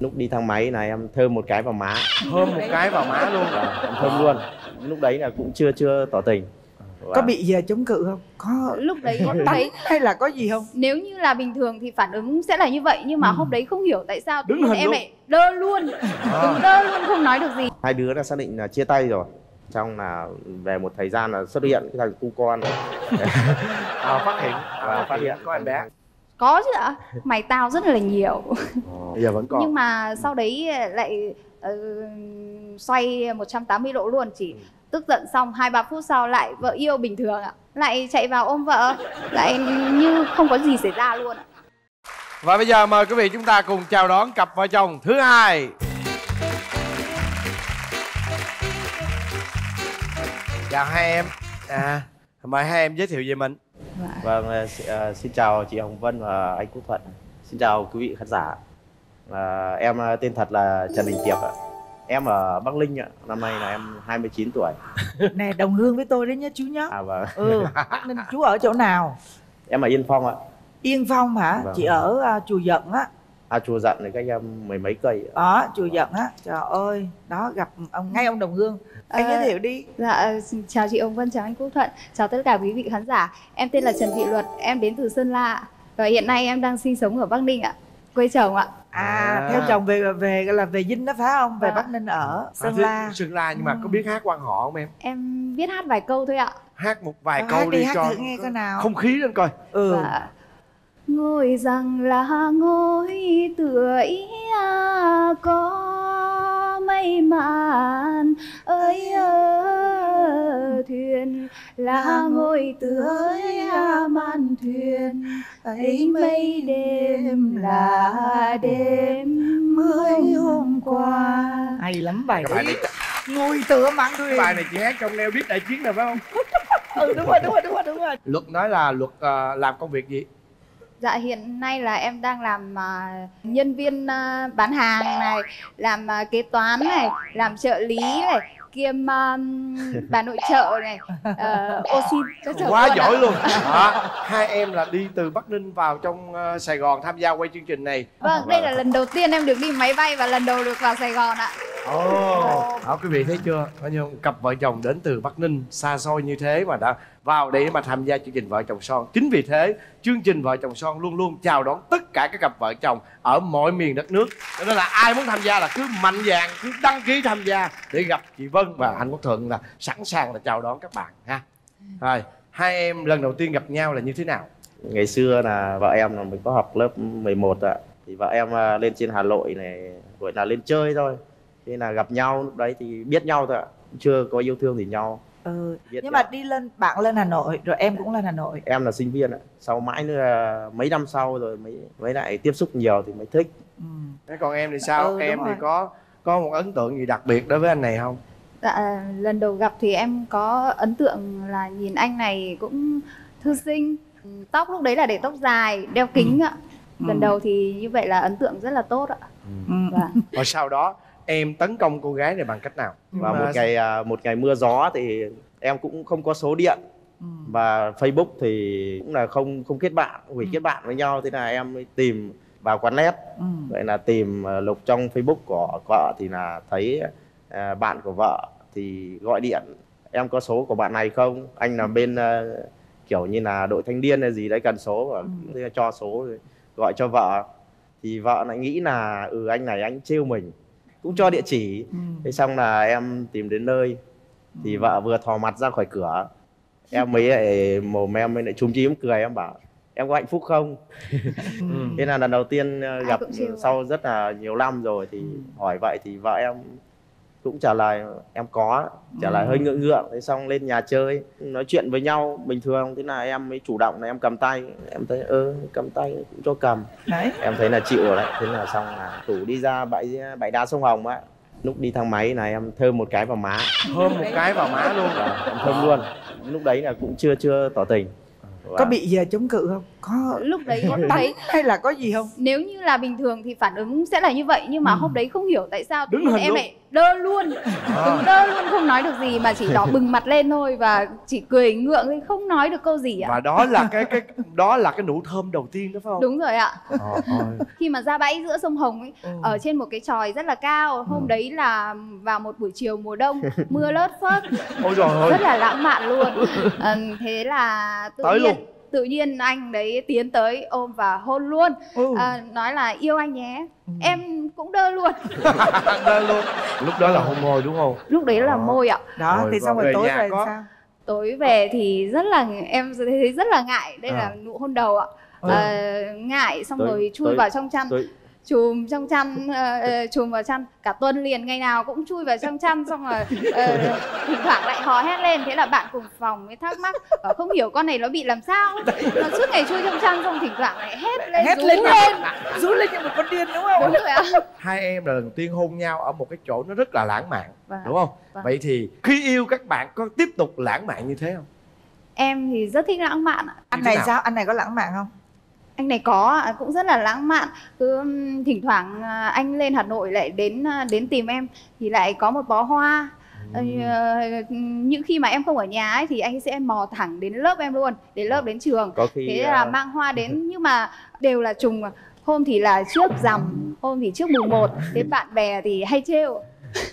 lúc đi thang máy là em thơm một cái vào má. Thơm một cái vào má luôn. Vâng, em thơm luôn. Lúc đấy là cũng chưa chưa tỏ tình. Có bị gì chống cự không? Có lúc đấy có thấy hay là có gì không? Nếu như là bình thường thì phản ứng sẽ là như vậy nhưng mà Ừ. hôm đấy không hiểu tại sao tự Đứng hình em lại đơ luôn. À. đứng đơ luôn không nói được gì. Hai đứa đã xác định là chia tay rồi. Trong là về một thời gian là xuất hiện cái thằng cu con. À, phát hiện. Và à, phát hiện. Có em bé có chứ ạ mày tao rất là nhiều bây giờ vẫn còn nhưng mà sau đấy lại ờ, xoay 180 độ luôn chỉ tức giận xong hai ba phút sau lại vợ yêu bình thường ạ lại chạy vào ôm vợ lại như không có gì xảy ra luôn ạ Và bây giờ mời quý vị chúng ta cùng chào đón cặp vợ chồng thứ hai. Chào hai em. À, mời hai em giới thiệu về mình. Vâng ờ, xin- chào chị Hồng Vân và anh Quốc Thuận. Xin chào quý vị khán giả. Ờ, em ờ, tên thật là Trần Đình Tiệp ạ. Em ở Bắc Ninh ạ. Năm nay là em 29 tuổi. Nè đồng hương với tôi đấy nhé chú nhé à vâng. Ừ Bắc Ninh chú ở chỗ nào? Em ở Yên Phong ạ. Yên Phong hả? Vâng. chị ở à, chùa Dận á à chùa dặn thì cách em mười mấy cây đó chùa Dận á trời ơi đó gặp ông ngay ông đồng hương anh Ờ, giới thiệu đi Dạ, xin chào chị Ông Vân, chào anh Quốc Thuận, chào tất cả quý vị khán giả. Em tên là Trần Thị Luật, em đến từ Sơn La và hiện nay em đang sinh sống ở Bắc Ninh ạ, quê chồng ạ. à, À. theo chồng về về là về Vinh đó phải không về Vâng. Bắc Ninh ở Sơn À, La Sơn La nhưng mà Ừ. có biết hát quan họ không em? Em biết hát vài câu thôi ạ. Hát một vài Ờ, câu hát đi, đi, hát cho thử nghe coi nào. không khí lên coi. ừ Dạ. Ngồi rằng là ngồi tựa ý à, có mây màn ơi ơ thuyền là ngồi tựa à, màn thuyền. ấy mây đêm là đêm mới hôm qua. hay lắm bài đấy. này, ngồi tựa mặn cái thuyền. bài này chị hát trong neo biết đại chiến rồi phải không? ừ đúng rồi đúng rồi đúng rồi đúng rồi. Luật nói là luật ờ, làm công việc gì? Dạ hiện nay là em đang làm à, nhân viên à, bán hàng này, làm à, kế toán này, làm trợ lý này, kiêm à, bà nội trợ này, uh, oxy các trợ Quá luôn giỏi luôn. Đó. Hai em là đi từ Bắc Ninh vào trong ờ, Sài Gòn tham gia quay chương trình này. Vâng, đây là lần đầu tiên em được đi máy bay và lần đầu được vào Sài Gòn ạ. Ồ, đó quý vị thấy chưa? Có như một cặp vợ chồng đến từ Bắc Ninh xa xôi như thế mà đã vào để mà tham gia chương trình vợ chồng son. Chính vì thế, chương trình vợ chồng son luôn luôn chào đón tất cả các cặp vợ chồng ở mọi miền đất nước. Cho nên là ai muốn tham gia là cứ mạnh dạn cứ đăng ký tham gia để gặp chị Vân và anh Quốc Thuận là sẵn sàng là chào đón các bạn ha. Rồi, hai em lần đầu tiên gặp nhau là như thế nào? ngày xưa là vợ em là mình có học lớp 11 ạ thì vợ em à, lên trên Hà Nội này gọi là lên chơi thôi thế là gặp nhau lúc đấy thì biết nhau thôi ạ chưa có yêu thương gì nhau ừ nhưng nhau. mà đi lên bạn lên Hà Nội rồi em cũng lên Hà Nội em là sinh viên ạ sau mãi nữa là mấy năm sau rồi mới mới lại tiếp xúc nhiều thì mới thích ừ. Thế còn em thì sao? Ừ, em thì rồi. có có một ấn tượng gì đặc biệt đối với anh này không? Dạ, lần đầu gặp thì em có ấn tượng là nhìn anh này cũng thư sinh. Tóc lúc đấy là để tóc dài, đeo kính ạ. Lần Ừ. đầu thì như vậy là ấn tượng rất là tốt ạ. Ừ. Vâng. Và sau đó em tấn công cô gái này bằng cách nào? và Mà- một ngày à, một ngày mưa gió thì em cũng không có số điện Ừ. và Facebook thì cũng là không không kết bạn hủy Ừ. kết bạn với nhau thế là em mới tìm vào quán net Ừ. vậy là tìm ờ, lục trong Facebook của vợ thì là thấy ờ, bạn của vợ thì gọi điện em có số của bạn này không anh là bên kiểu như là đội thanh niên hay gì đấy cần số và Ừ. cho số rồi gọi cho vợ thì vợ lại nghĩ là ừ anh này anh trêu mình cũng cho địa chỉ Ừ. thế xong là em tìm đến nơi thì vợ vừa thò mặt ra khỏi cửa em mới lại mồm em mới lại chúm chím cười em bảo em có hạnh phúc không Ừ. thế là lần đầu tiên ờ, gặp sau rất là nhiều năm rồi thì Ừ. hỏi vậy thì vợ em cũng trả lời em có trả lời Ừ. hơi ngượng ngượng thế xong lên nhà chơi. Nói chuyện với nhau bình thường thế là em mới chủ động là em cầm tay. Em thấy ơ cầm tay cũng cho cầm. Đấy. Em thấy là chịu rồi đấy. Thế là xong là rủ đi ra bãi bãi đá sông hồng á. Lúc đi thang máy là em thơm một cái vào má. Thơm một cái vào má luôn. Vâng, em thơm luôn. Lúc đấy là cũng chưa chưa tỏ tình. Có bị chống cự không có Lúc đấy có thấy hay là có gì không nếu như là bình thường thì phản ứng sẽ là như vậy nhưng mà Ừ. hôm đấy không hiểu tại sao Đứng hình em luôn. lại đơ luôn cứng đơ luôn không nói được gì mà chỉ đỏ bừng mặt lên thôi và chỉ cười ngượng ấy, không nói được câu gì ạ và đó là cái cái đó là cái nụ thơm đầu tiên đó phải không đúng rồi ạ ôi. khi mà ra bãi giữa sông Hồng ấy Ừ. ở trên một cái tròi rất là cao hôm đấy là vào một buổi chiều mùa đông mưa lất phớt ôi trời ơi rất là lãng mạn luôn Ờ, thế là tự Tới nhiên luôn. Tự nhiên anh đấy tiến tới ôm và hôn luôn. Ừ. Ờ, nói là yêu anh nhé. Em cũng đơ luôn. Đơ luôn. Lúc đó là hôn môi đúng không? Lúc đấy là môi ạ. Đó Rồi, thì xong rồi tối có- sao? Tối về thì rất là em thấy rất là ngại. Đây À. là nụ hôn đầu ạ. Ừ. Ờ, ngại xong Tới- rồi chui tới- vào trong chăn. tôi chùm trong chăn ờ, chùm vào chăn. Cả tuần liền ngày nào cũng chui vào trong chăn xong rồi ờ, thỉnh thoảng lại hò hét lên. Thế là bạn cùng phòng mới thắc mắc bảo không hiểu con này nó bị làm sao? Nó suốt ngày chui trong chăn xong thỉnh thoảng lại hét lên hét rú lên lên. rú lên như một con điên đúng không? Đúng rồi ạ. Hai em là lần tiên hôn nhau ở một cái chỗ nó rất là lãng mạn Vâng. đúng không? Vâng. vậy thì khi yêu các bạn có tiếp tục lãng mạn như thế không? Em thì rất thích lãng mạn ạ. Anh này sao? Anh này có lãng mạn không anh này có cũng rất là lãng mạn. Cứ thỉnh thoảng à, anh lên hà nội lại đến à, đến tìm em thì lại có một bó hoa. Ờ, những khi mà em không ở nhà ấy thì anh sẽ mò thẳng đến lớp em luôn đến lớp đến trường. Có khi thế là ờ, mang hoa đến nhưng mà đều là trùng hôm thì là trước rằm hôm thì trước mùng một thế bạn bè thì hay trêu.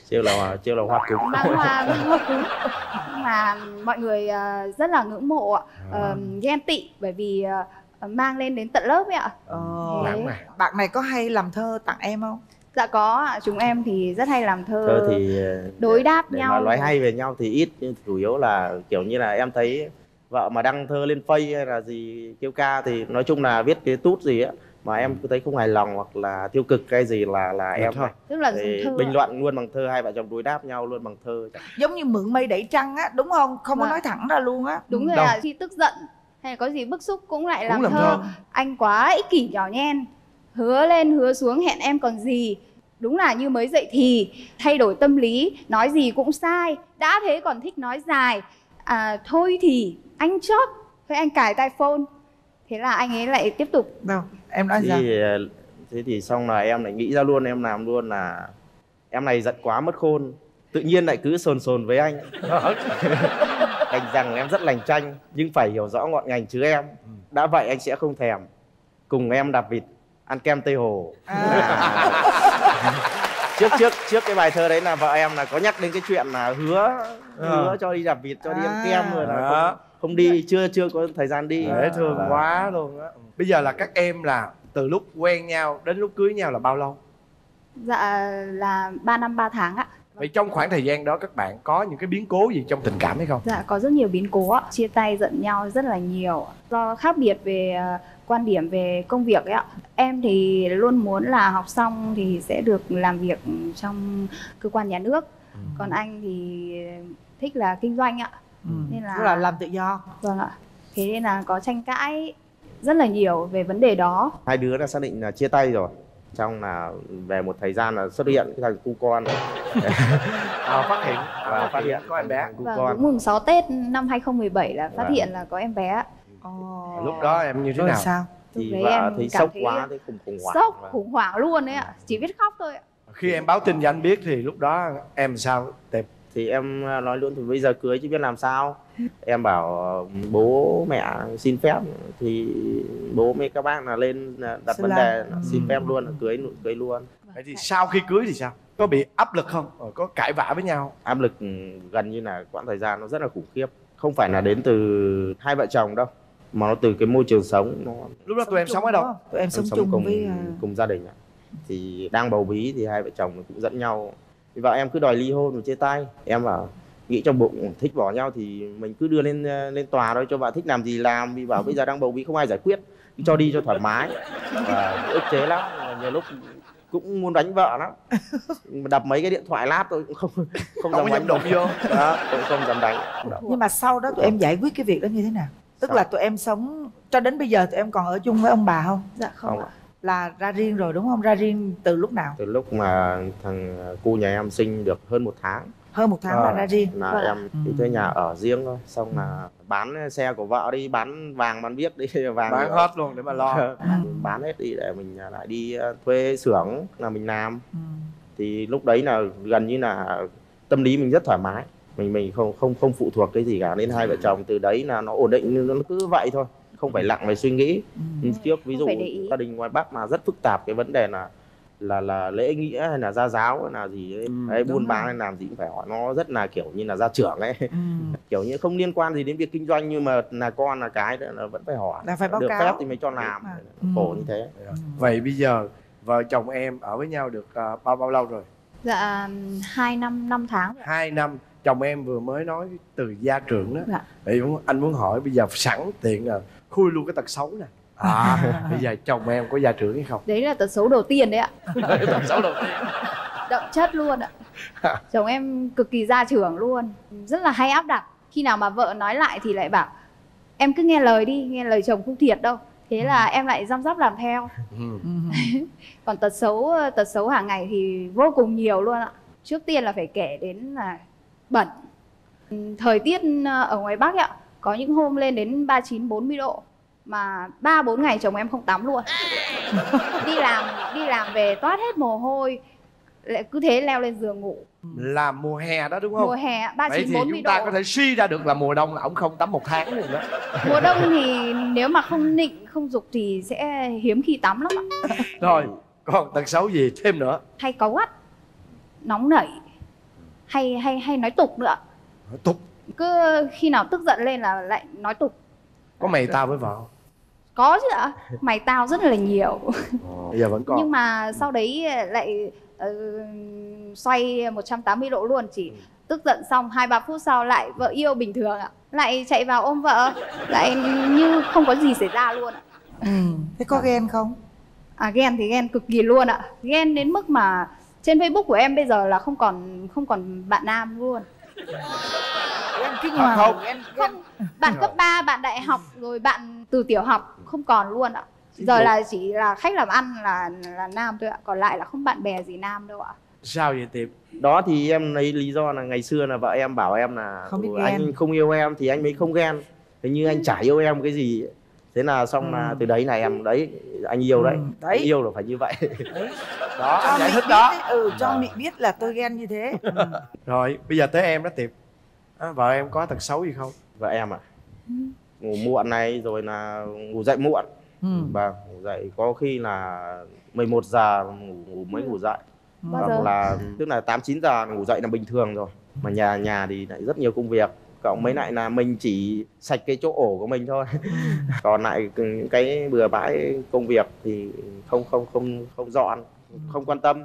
Chiêu là chiêu là hoa cúc mang hoa mang hoa cúng mà mọi người ờ, rất là ngưỡng mộ Ờ, ghen tị bởi vì ờ, mang lên đến tận lớp ấy ạ. Ờ, lãng mạn bạn này có hay làm thơ tặng em không? Dạ có ạ chúng em thì rất hay làm thơ, thơ thì ờ, đối đáp để nhau. mà nói hay về nhau thì ít nhưng chủ yếu là kiểu như là em thấy vợ mà đăng thơ lên face hay là gì kêu ca thì nói chung là viết cái tút gì á mà em cứ thấy không hài lòng hoặc là tiêu cực cái gì là là em thôi. tức là thì thơ bình luận luôn bằng thơ hai vợ chồng đối đáp nhau luôn bằng thơ giống như mượn mây đẩy trăng á đúng không? Không có Vâng. nói thẳng ra luôn á. Đúng rồi Đâu? ạ khi tức giận hay có gì bức xúc cũng lại làm, cũng làm thơ. thơ. Anh quá ích kỷ nhỏ nhen. Hứa lên hứa xuống hẹn em còn gì. Đúng là như mới dậy thì thay đổi tâm lý nói gì cũng sai. Đã thế còn thích nói dài. À, thôi thì anh chót thế anh cài tai phone. Thế là anh ấy lại tiếp tục. Đâu em nói thì ờ, thế thì xong là em lại nghĩ ra luôn em làm luôn là em này giận quá mất khôn. Tự nhiên lại cứ sồn sồn với anh đành rằng em rất lành chanh nhưng phải hiểu rõ ngọn ngành chứ em. Đã vậy anh sẽ không thèm. Cùng em đạp vịt ăn kem tây hồ. Trước trước trước cái bài thơ đấy là vợ em là có nhắc đến cái chuyện là hứa hứa cho đi đạp vịt cho đi ăn À. kem rồi là không, không đi chưa chưa có thời gian đi. Dễ thương quá luôn á. Bây giờ là các em là từ lúc quen nhau đến lúc cưới nhau là bao lâu? Dạ là 3 năm 3 tháng ạ vậy trong khoảng thời gian đó các bạn có những cái biến cố gì trong tình cảm hay không Dạ có rất nhiều biến cố ạ, chia tay giận nhau rất là nhiều do khác biệt về ờ, quan điểm về công việc ấy ạ. Em thì luôn muốn là học xong thì sẽ được làm việc trong cơ quan nhà nước. Còn anh thì thích là kinh doanh ạ. ừ. Nên là- tức là làm tự do Vâng ạ. Thế nên là có tranh cãi rất là nhiều về vấn đề đó. hai đứa đã xác định là chia tay rồi trong là về một thời gian là xuất hiện cái thằng cu con à, phát hiện và phát hiện có em bé cu Và con đúng mùng 6 Tết năm 2017 là phát Vâng. hiện là có em bé. Ồ. lúc đó em như thế nào sao thì đấy vợ em thấy sốc thấy quá thấy khủng khủng hoảng Sốc, khủng hoảng luôn đấy ạ. Chỉ biết khóc thôi ạ. khi em báo tin cho anh biết thì lúc đó em sao đẹp thì em nói luôn thì bây giờ cưới chứ biết làm sao. Em bảo bố mẹ xin phép. Thì bố mấy các bác là lên ờ, đặt Xin vấn đề là Ừ. xin phép luôn là cưới cưới luôn. Vậy thì sau khi cưới thì sao? Có bị áp lực không? Ờ, có cãi vã với nhau? Áp lực ừ, gần như là quãng thời gian nó rất là khủng khiếp. Không phải là đến từ hai vợ chồng đâu mà nó từ cái môi trường sống nó lúc đó tụi em sống ở đâu? tụi em sống, sống chung cùng với à, cùng gia đình ạ. thì đang bầu bí thì hai vợ chồng cũng dẫn nhau vợ em cứ đòi ly hôn và chia tay. Em bảo nghĩ trong bụng thích bỏ nhau thì mình cứ đưa lên ờ, lên tòa thôi cho vợ thích làm gì làm. Vì bảo bây giờ đang bầu bí không ai giải quyết cứ cho đi cho thoải mái. Và ức chế lắm nhiều lúc cũng muốn đánh vợ lắm. Đập mấy cái điện thoại lát tôi cũng không không, không dám đánh đụng vô. Đó cũng không dám đánh. Nhưng mà sau đó tụi em giải quyết cái việc đó như thế nào? Tức Sao? là tụi em sống cho đến bây giờ tụi em còn ở chung với ông bà không? Dạ không, Không ạ. Là ra riêng rồi đúng không? Ra riêng từ lúc nào? Từ lúc mà thằng cu nhà em sinh được hơn một tháng. Hơn một tháng là À. ra riêng. là Vâng em đi thuê nhà ở riêng thôi. Xong là bán xe của vợ đi bán vàng bán viết đi vàng bán hết luôn để mà lo. Bán hết đi để mình lại đi ờ, thuê xưởng là mình làm. Ừ. thì lúc đấy là gần như là tâm lý mình rất thoải mái. Mình mình không không không phụ thuộc cái gì cả. Nên hai vợ chồng từ đấy là nó ổn định nó cứ vậy thôi không phải lặng về suy nghĩ. Ừ. trước ví dụ gia đình ngoài bắc là rất phức tạp cái vấn đề là là là lễ nghĩa hay là gia giáo hay là gì ấy, Ừ, buôn bán hay làm gì cũng phải hỏi. Nó rất là kiểu như là gia trưởng ấy. Ừ. kiểu như không liên quan gì đến việc kinh doanh nhưng mà là con là cái là vẫn phải hỏi. Là phải báo được cáo. phép thì mới cho làm. Mà. Ừ. khổ như thế. Vậy bây giờ vợ chồng em ở với nhau được à, bao bao lâu rồi? Dạ hai năm năm tháng rồi. hai năm. Chồng em vừa mới nói từ gia trưởng đó. Dạ. vậy anh muốn hỏi bây giờ sẵn tiện là khui luôn cái tật xấu nè. À bây giờ chồng em có gia trưởng hay không? Đấy là tật xấu đầu tiên đấy ạ. Tật xấu đầu tiên. Đậm chất luôn ạ. Chồng em cực kỳ gia trưởng luôn. Rất là hay áp đặt. Khi nào mà vợ nói lại thì lại bảo em cứ nghe lời đi nghe lời chồng không thiệt đâu. Thế là em lại răm rắp làm theo. Ừ. Ừ. còn tật xấu tật xấu hàng ngày thì vô cùng nhiều luôn ạ. Trước tiên là phải kể đến là bẩn. Ừ, thời tiết ờ, ở ngoài bắc ạ có những hôm lên đến 39 40 độ mà ba bốn ngày chồng em không tắm luôn. Đi làm đi làm về toát hết mồ hôi lại cứ thế leo lên giường ngủ. Là mùa hè đó đúng không? Mùa hè vậy 39 thì 40 chúng ta độ. có thể suy ra được là mùa đông là ổng không tắm một tháng luôn đó. Mùa đông thì nếu mà không nịnh không dục thì sẽ hiếm khi tắm lắm ạ. Rồi còn tật xấu gì thêm nữa? Hay cáu gắt nóng nảy hay hay hay nói tục nữa tục cứ khi nào tức giận lên là lại nói tục. Có mày tao với vợ không? có chứ ạ. Mày tao rất là nhiều. Bây giờ vẫn còn. Nhưng mà sau đấy lại ờ, xoay 180 độ luôn chỉ tức giận xong hai ba phút sau lại vợ yêu bình thường ạ. Lại chạy vào ôm vợ lại như không có gì xảy ra luôn ạ. Ừ. thế có ghen không? À ghen thì ghen cực kỳ luôn ạ. Ghen đến mức mà trên facebook của em bây giờ là không còn không còn bạn nam luôn ghen kinh Không, hoàng không. ghen, ghen. không bạn cấp 3, bạn đại học rồi bạn từ tiểu học không còn luôn ạ. Giờ là chỉ là khách làm ăn là là nam thôi ạ. Còn lại là không bạn bè gì nam đâu ạ. Sao vậy tiệp? Đó thì em lấy lý do là ngày xưa là vợ em bảo em là Không biết "Ừ, ghen." anh không yêu em thì anh mới không ghen. Hình như anh chả yêu em cái gì. Ấy. thế là xong là Ừ. từ đấy là em đấy anh yêu đấy Ừ, đấy. Anh yêu là phải như vậy. Đó cho anh giải thích biết đó. đấy, ừ cho Mị biết là tôi ghen như thế. Ừ. rồi bây giờ tới em đó tiệp à, vợ em có tật xấu gì không? Vợ em à? Ngủ muộn này rồi là ngủ dậy muộn. Ừ. và ngủ dậy có khi là 11 giờ ngủ, ngủ mới ngủ dậy. Bao hoặc là tức là 8 9 giờ ngủ dậy là bình thường rồi. Mà nhà nhà thì lại rất nhiều công việc. Cộng mấy lại là mình chỉ sạch cái chỗ ổ của mình thôi. Còn lại những cái bừa bãi công việc thì không không không không dọn không quan tâm.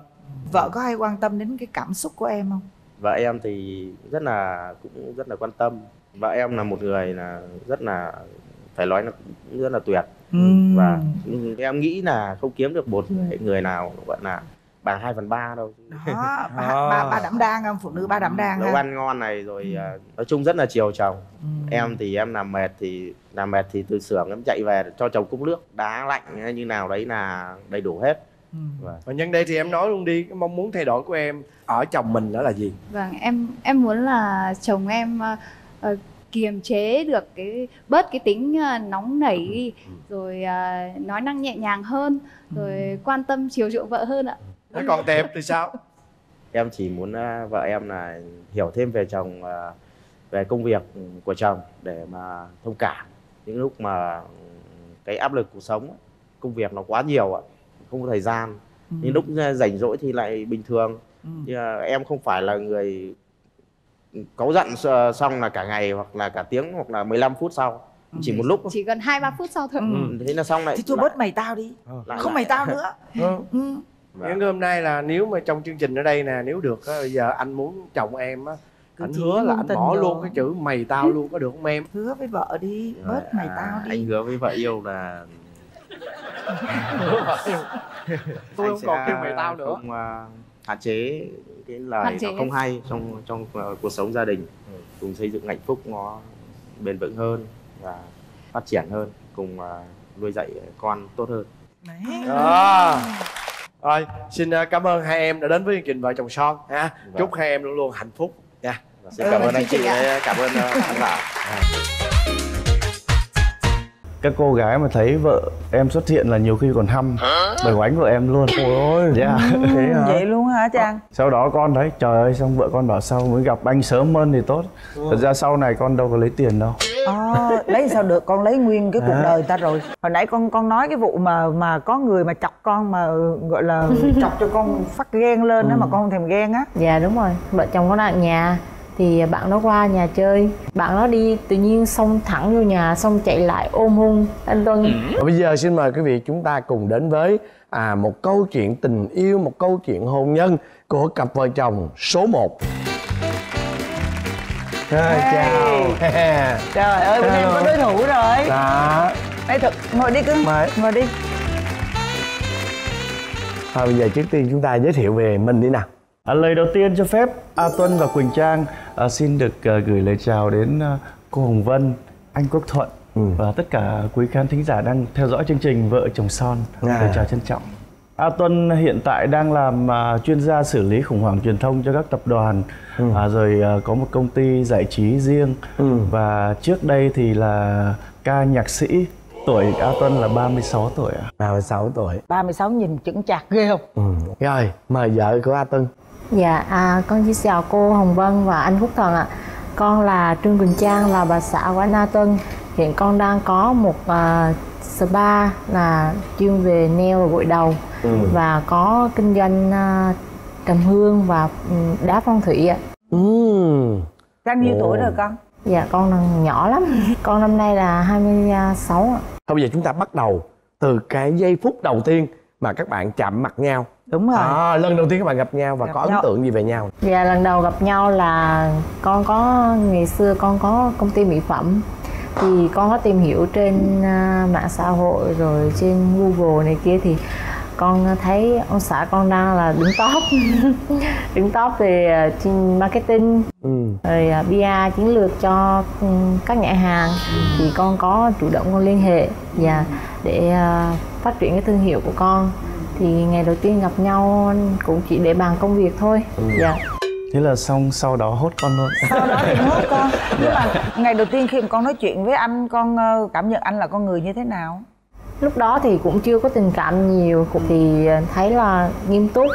Vợ có hay quan tâm đến cái cảm xúc của em không vợ em thì rất là cũng rất là quan tâm. Vợ em là một người là rất là phải nói là cũng rất là tuyệt. Ừ. và em nghĩ là không kiếm được một người, người nào gọi là bằng 2 phần ba đâu. Đó bà, bà đảm đang không? Phụ nữ bà đảm đang nấu ăn ngon này rồi à, nói chung rất là chiều chồng. Ừ. em thì em làm mệt thì làm mệt thì từ xưởng em chạy về cho chồng cốc nước. Đá lạnh như nào đấy là đầy đủ hết Ừ. và nhân đây thì em nói luôn đi cái mong muốn thay đổi của em ở chồng mình đó là gì? Vâng em em muốn là chồng em ờ, kiềm chế được cái bớt cái tính ờ, nóng nảy đi rồi ờ, nói năng nhẹ nhàng hơn rồi quan tâm chiều chuộng vợ hơn ạ. Thế còn tiệp thì sao? Em chỉ muốn à, vợ em là hiểu thêm về chồng à, về công việc của chồng để mà thông cảm. Những lúc mà ừ, cái áp lực cuộc sống công việc nó quá nhiều ạ không có thời gian Ừ. những lúc rảnh rỗi thì lại bình thường Ừ. Nhưng mà em không phải là người cáu giận s- xong là cả ngày hoặc là cả tiếng hoặc là 15 phút sau chỉ một lúc thôi. chỉ cần hai ba phút sau thôi Ừ. Ừ, thế là xong lại thì thôi lại- bớt mày tao đi lại- không lại- mày tao nữa ừ. ừ. Vâng. những hôm nay là nếu mà trong chương trình ở đây nè nếu được á bây giờ anh muốn chồng em á Cứ anh hứa là anh bỏ luôn cái chữ mày tao luôn có được không em hứa với vợ đi bớt mày à, tao đi anh hứa với vợ yêu là tôi anh không còn sẽ kêu mày tao nữa. không à, hạn chế cái lời Hạn chế. nó không hay trong trong à, cuộc sống gia đình. Cùng xây dựng hạnh phúc nó bền vững hơn và phát triển hơn cùng à, nuôi dạy con tốt hơn. Đấy. đó rồi xin à, cảm ơn hai em đã đến với chương trình vợ chồng son ha. Vâng. chúc hai em luôn luôn hạnh phúc nha. Và xin Ừ, cảm ơn anh chị cảm ơn à, khán giả các cô gái mà thấy vợ em xuất hiện là nhiều khi còn hăm. Bởi oánh vợ em luôn. Ôi ôi yeah. thế hả? vậy luôn hả Trang? sau đó con thấy trời ơi xong vợ con bảo sao mới gặp anh sớm hơn thì tốt. Thật ra sau này con đâu có lấy tiền đâu. Ờ, lấy sao được? Con lấy nguyên cái cuộc À. đời ta rồi. Hồi nãy con con nói cái vụ mà mà có người mà chọc con mà gọi là chọc cho con phát ghen lên đó mà con không thèm ghen á. Dạ đúng rồi, vợ chồng con ở nhà thì bạn đó qua nhà chơi. Bạn đó đi tự nhiên xông thẳng vô nhà xong chạy lại ôm hôn anh Tuân Và bây giờ xin mời quý vị chúng ta cùng đến với à, một câu chuyện tình yêu, một câu chuyện hôn nhân của cặp vợ chồng số 1 à, Chào. Trời ơi bữa nay em có đối thủ rồi. Đó đây thực ngồi đi cưng. Mời. ngồi đi. Thôi bây giờ trước tiên chúng ta giới thiệu về mình đi nào à, lời đầu tiên cho phép A Tuân và Quỳnh Trang à, xin được à, gửi lời chào đến à, cô Hồng Vân anh Quốc Thuận và tất cả quý khán thính giả đang theo dõi chương trình Vợ chồng son. À. lời chào trân trọng. A Tuân hiện tại đang làm à, chuyên gia xử lý khủng hoảng truyền thông cho các tập đoàn. À, rồi à, có một công ty giải trí riêng. Và trước đây thì là ca nhạc sĩ tuổi A Tuân là 36 tuổi ạ. 36 tuổi. 36 nhìn chững chạc ghê không? Ừ. Rồi mời vợ của A Tân Dạ, à, con xin chào cô Hồng Vân và anh Phúc Thần ạ. Con là Trương Quỳnh Trang là bà xã của anh A Tuân Hiện con đang có một à, spa là chuyên về nail và gội đầu Và có kinh doanh à, trầm hương và ừ, đá phong thủy ạ. Ừ. Trang nhiêu Ồ. tuổi rồi con? Dạ con nhỏ lắm. Con năm nay là 26 ạ. Thôi bây giờ chúng ta bắt đầu từ cái giây phút đầu tiên mà các bạn chạm mặt nhau đúng rồi. À, lần đầu tiên các bạn gặp nhau và Gặp có ấn nhau. tượng gì về nhau? Dạ lần đầu gặp nhau là con có ngày xưa con có công ty mỹ phẩm. Thì con có tìm hiểu trên à, mạng xã hội rồi trên Google này kia thì con thấy ông xã con đang là đứng top. Đứng top về à, trên marketing. Ừ. rồi à, PR chiến lược cho ừ, các nhãn hàng. Thì con có chủ động con liên hệ và để à, phát triển cái thương hiệu của con thì ngày đầu tiên gặp nhau cũng chỉ để bàn công việc thôi. Dạ. Thế là xong sau đó hốt con luôn. Sau đó thì hốt con. Nhưng mà ngày đầu tiên khi mà con nói chuyện với anh con ờ, cảm nhận anh là con người như thế nào? Lúc đó thì cũng chưa có tình cảm nhiều cũng thì thấy là nghiêm túc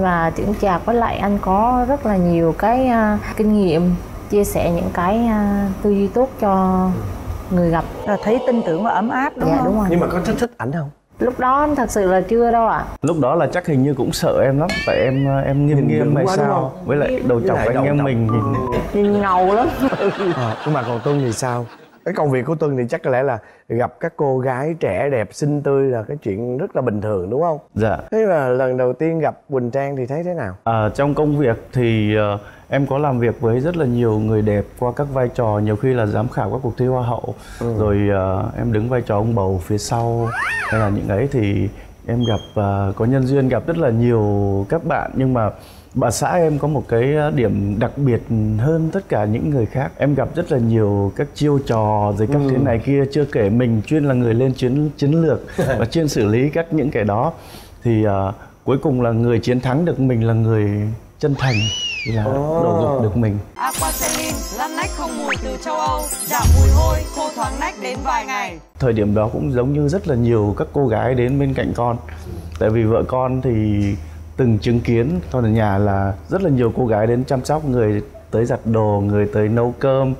và chững chạc. Với lại anh có rất là nhiều cái à, kinh nghiệm chia sẻ những cái à, tư duy tốt cho người gặp. Là thấy tin tưởng và ấm áp đúng dạ không? đúng rồi. Nhưng mà có thích thích ảnh không lúc đó thật sự là chưa đâu ạ. Lúc đó là chắc hình như cũng sợ em lắm tại em ờ, em nghiêm Nhìn nghiêm hay sao? với lại đầu chọc anh em mình nhìn nhìn ngầu lắm. À, nhưng mà còn tuân thì sao cái công việc của tuân thì chắc có lẽ là gặp các cô gái trẻ đẹp xinh tươi là cái chuyện rất là bình thường đúng không? Dạ. Thế mà lần đầu tiên gặp quỳnh trang thì thấy thế nào? À, trong công việc thì ờ, em có làm việc với rất là nhiều người đẹp qua các vai trò nhiều khi là giám khảo các cuộc thi hoa hậu. Rồi ờ, em đứng vai trò ông bầu phía sau. Hay là những ấy thì em gặp ờ, có nhân duyên gặp rất là nhiều các bạn. Nhưng mà bà xã em có một cái điểm đặc biệt hơn tất cả những người khác. Em gặp rất là nhiều các chiêu trò rồi các thế này kia chưa kể mình chuyên là người lên chiến chiến lược và chuyên xử lý các những cái đó. Thì ờ, cuối cùng là người chiến thắng được mình là người chân thành là đổ gục được mình. Aquacelin, lăn nách không mùi từ châu Âu, giảm mùi hôi, khô thoáng nách đến vài ngày. thời điểm đó cũng giống như rất là nhiều các cô gái đến bên cạnh con. Tại vì vợ con thì từng chứng kiến. Con ở nhà là rất là nhiều cô gái đến chăm sóc người tới giặt đồ người tới nấu cơm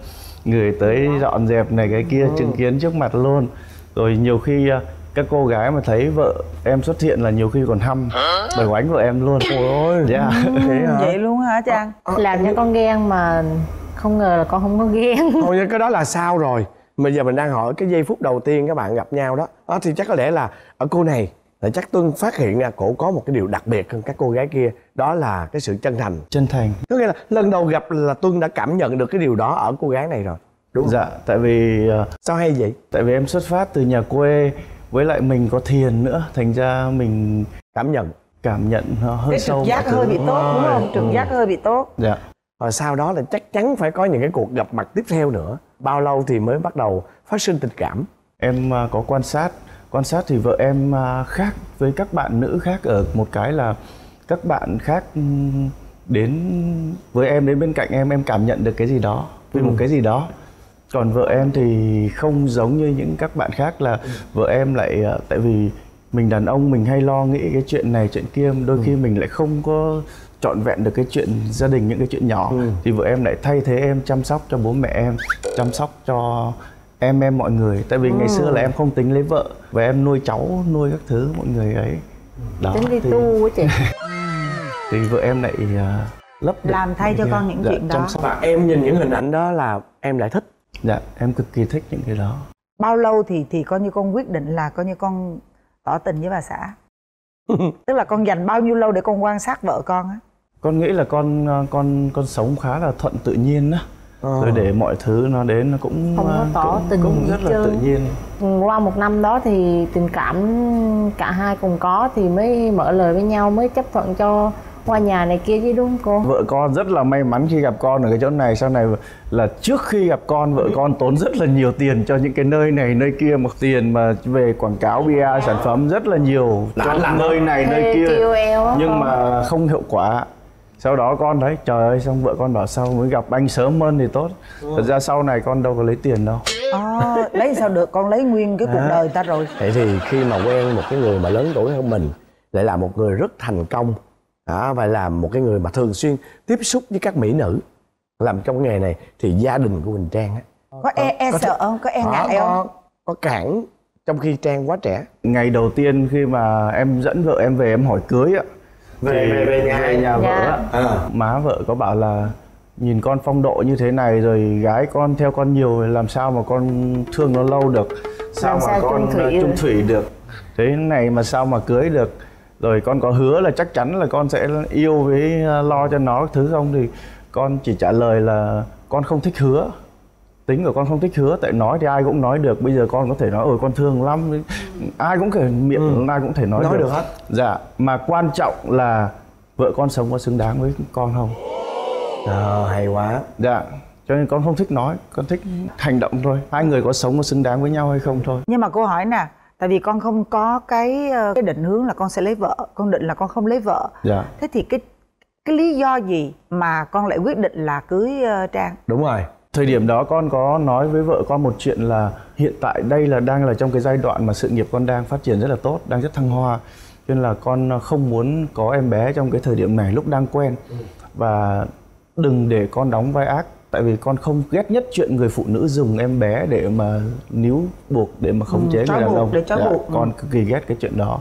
người tới dọn dẹp này cái kia chứng kiến trước mặt luôn. Rồi nhiều khi à, các cô gái mà thấy vợ em xuất hiện là nhiều khi còn hăm. Bởi oánh vợ em luôn. Ôi ôi dạ thế hả? vậy luôn hả trang làm cho con ghen mà không ngờ là con không có ghen. Thôi nhưng cái đó là sao rồi? Bây giờ mình đang hỏi cái giây phút đầu tiên các bạn gặp nhau đó. Đó thì chắc có lẽ là ở cô này là chắc tuân phát hiện ra cổ có một cái điều đặc biệt hơn các cô gái kia đó là cái sự chân thành. Chân thành. Có nghĩa là lần đầu gặp là tuân đã cảm nhận được cái điều đó ở cô gái này rồi đúng không? Dạ tại vì à, sao hay vậy? tại vì em xuất phát từ nhà quê với lại mình có thiền nữa thành ra mình cảm nhận. cảm nhận nó hơi cái sâu trực giác hơi bị tốt đúng không? Trực giác hơi bị tốt. Dạ. Và sau đó là chắc chắn phải có những cái cuộc gặp mặt tiếp theo nữa. Bao lâu thì mới bắt đầu phát sinh tình cảm? Em à, có quan sát quan sát thì vợ em à, khác với các bạn nữ khác ở một cái là các bạn khác ừm, đến với em đến bên cạnh em em cảm nhận được cái gì đó về một cái gì đó. Còn vợ em thì không giống như những các bạn khác là vợ em lại à, tại vì mình đàn ông mình hay lo nghĩ cái chuyện này chuyện kia đôi khi mình lại không có trọn vẹn được cái chuyện gia đình những cái chuyện nhỏ. Thì vợ em lại thay thế em chăm sóc cho bố mẹ em chăm sóc cho em em mọi người. Tại vì ngày xưa là em không tính lấy vợ và em nuôi cháu nuôi các thứ mọi người ấy. Đó tính đi thì, tu quá chị. Thì vợ em lại à, lấp được Làm thay cho con những dạ, chuyện đó. chăm và em nhìn những hình ảnh đó là em lại thích. Dạ em cực kỳ thích những cái đó. Bao lâu thì thì coi như con quyết định là coi như con tỏ tình với bà xã? Tức là con dành bao nhiêu lâu để con quan sát vợ con á? Con nghĩ là con à, con con sống khá là thuận tự nhiên á rồi để mọi thứ nó đến nó cũng Không có à, tỏ cũng, tình cũng rất là tự nhiên. Qua một năm đó thì tình cảm cả hai cùng có thì mới mở lời với nhau mới chấp thuận cho qua nhà này kia chứ đúng không cô? Vợ con rất là may mắn khi gặp con ở cái chỗ này. Sau này là trước khi gặp con vợ con tốn rất là nhiều tiền cho những cái nơi này nơi kia. Mà tiền mà về quảng cáo bia sản phẩm rất là nhiều. Cho nơi này nơi kia. KOL nhưng mà không hiệu quả sau đó con thấy trời ơi xong vợ con bảo sao mới gặp anh sớm hơn thì tốt. Thật ra sau này con đâu có lấy tiền đâu. Ờ, lấy sao được? Con lấy nguyên cái cuộc À. đời ta rồi. Vậy thì khi mà quen một cái người mà lớn tuổi hơn mình lại là một người rất thành công đó, và là một cái người mà thường xuyên tiếp xúc với các mỹ nữ. Làm trong nghề này thì gia đình của Quỳnh Trang á. Có e e có sợ không? Có e có, ngại có, không? có cản trong khi Trang quá trẻ. Ngày đầu tiên khi mà em dẫn vợ em về em hỏi cưới á Về- về- về nhà về nhà vợ Dạ. á À. má vợ có bảo là nhìn con phong độ như thế này rồi gái con theo con nhiều rồi làm sao mà con thương nó lâu được sao Làm mà sao con chung thủy ờ, được. chung thủy được thế này mà sao mà cưới được rồi con có hứa là chắc chắn là con sẽ yêu với ờ, lo cho nó thứ không thì con chỉ trả lời là con không thích hứa tính của con không thích hứa tại nói thì ai cũng nói được. Bây giờ con có thể nói ôi con thương lắm. Ai cũng thể miệng ai cũng thể nói, Nói được. hết. dạ mà quan trọng là vợ con sống có xứng đáng với con không? Ờ, hay quá. Dạ cho nên con không thích nói con thích hành động thôi. Hai người có sống có xứng đáng với nhau hay không thôi. Nhưng mà cô hỏi nè tại vì con không có cái ờ, cái định hướng là con sẽ lấy vợ con định là con không lấy vợ. Dạ. Thế thì cái cái lý do gì mà con lại quyết định là cưới ờ, trang? Đúng rồi thời điểm đó con có nói với vợ con một chuyện là hiện tại đây là đang là trong cái giai đoạn mà sự nghiệp con đang phát triển rất là tốt đang rất thăng hoa. Cho nên là con không muốn có em bé trong cái thời điểm này lúc đang quen. Và đừng để con đóng vai ác tại vì con không ghét nhất chuyện người phụ nữ dùng em bé để mà níu buộc để mà khống Ừ, chế người đàn ông. để Dạ, buộc, ừ. con cực kỳ ghét cái chuyện đó.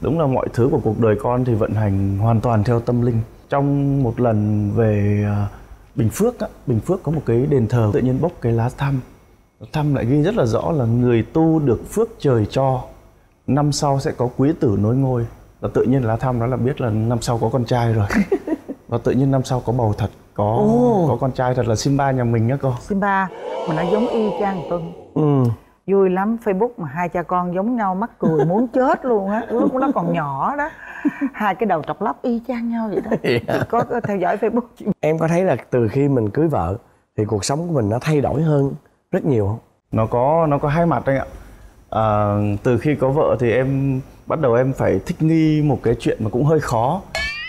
Đúng là mọi thứ của cuộc đời con thì vận hành hoàn toàn theo tâm linh. Trong một lần về à, Bình Phước á, Bình Phước có một cái đền thờ tự nhiên bốc cái lá thăm. Thăm lại ghi rất là rõ là người tu được phước trời cho năm sau sẽ có quý tử nối ngôi. Và tự nhiên lá thăm đó là biết là năm sau có con trai rồi. Và tự nhiên năm sau có bầu thật có có con trai thật là Simba nhà mình á cô. Simba mà nó giống y chang Tuân ừ. Vui lắm Facebook mà hai cha con giống nhau mắc cười muốn chết luôn á lúc nó còn nhỏ đó. Hai cái đầu trọc lóc y chang nhau vậy đó. Chị có, có theo dõi Facebook em có thấy là từ khi mình cưới vợ thì cuộc sống của mình nó thay đổi hơn rất nhiều không? Nó có nó có hai mặt anh ạ. À, từ khi có vợ thì em bắt đầu em phải thích nghi một cái chuyện mà cũng hơi khó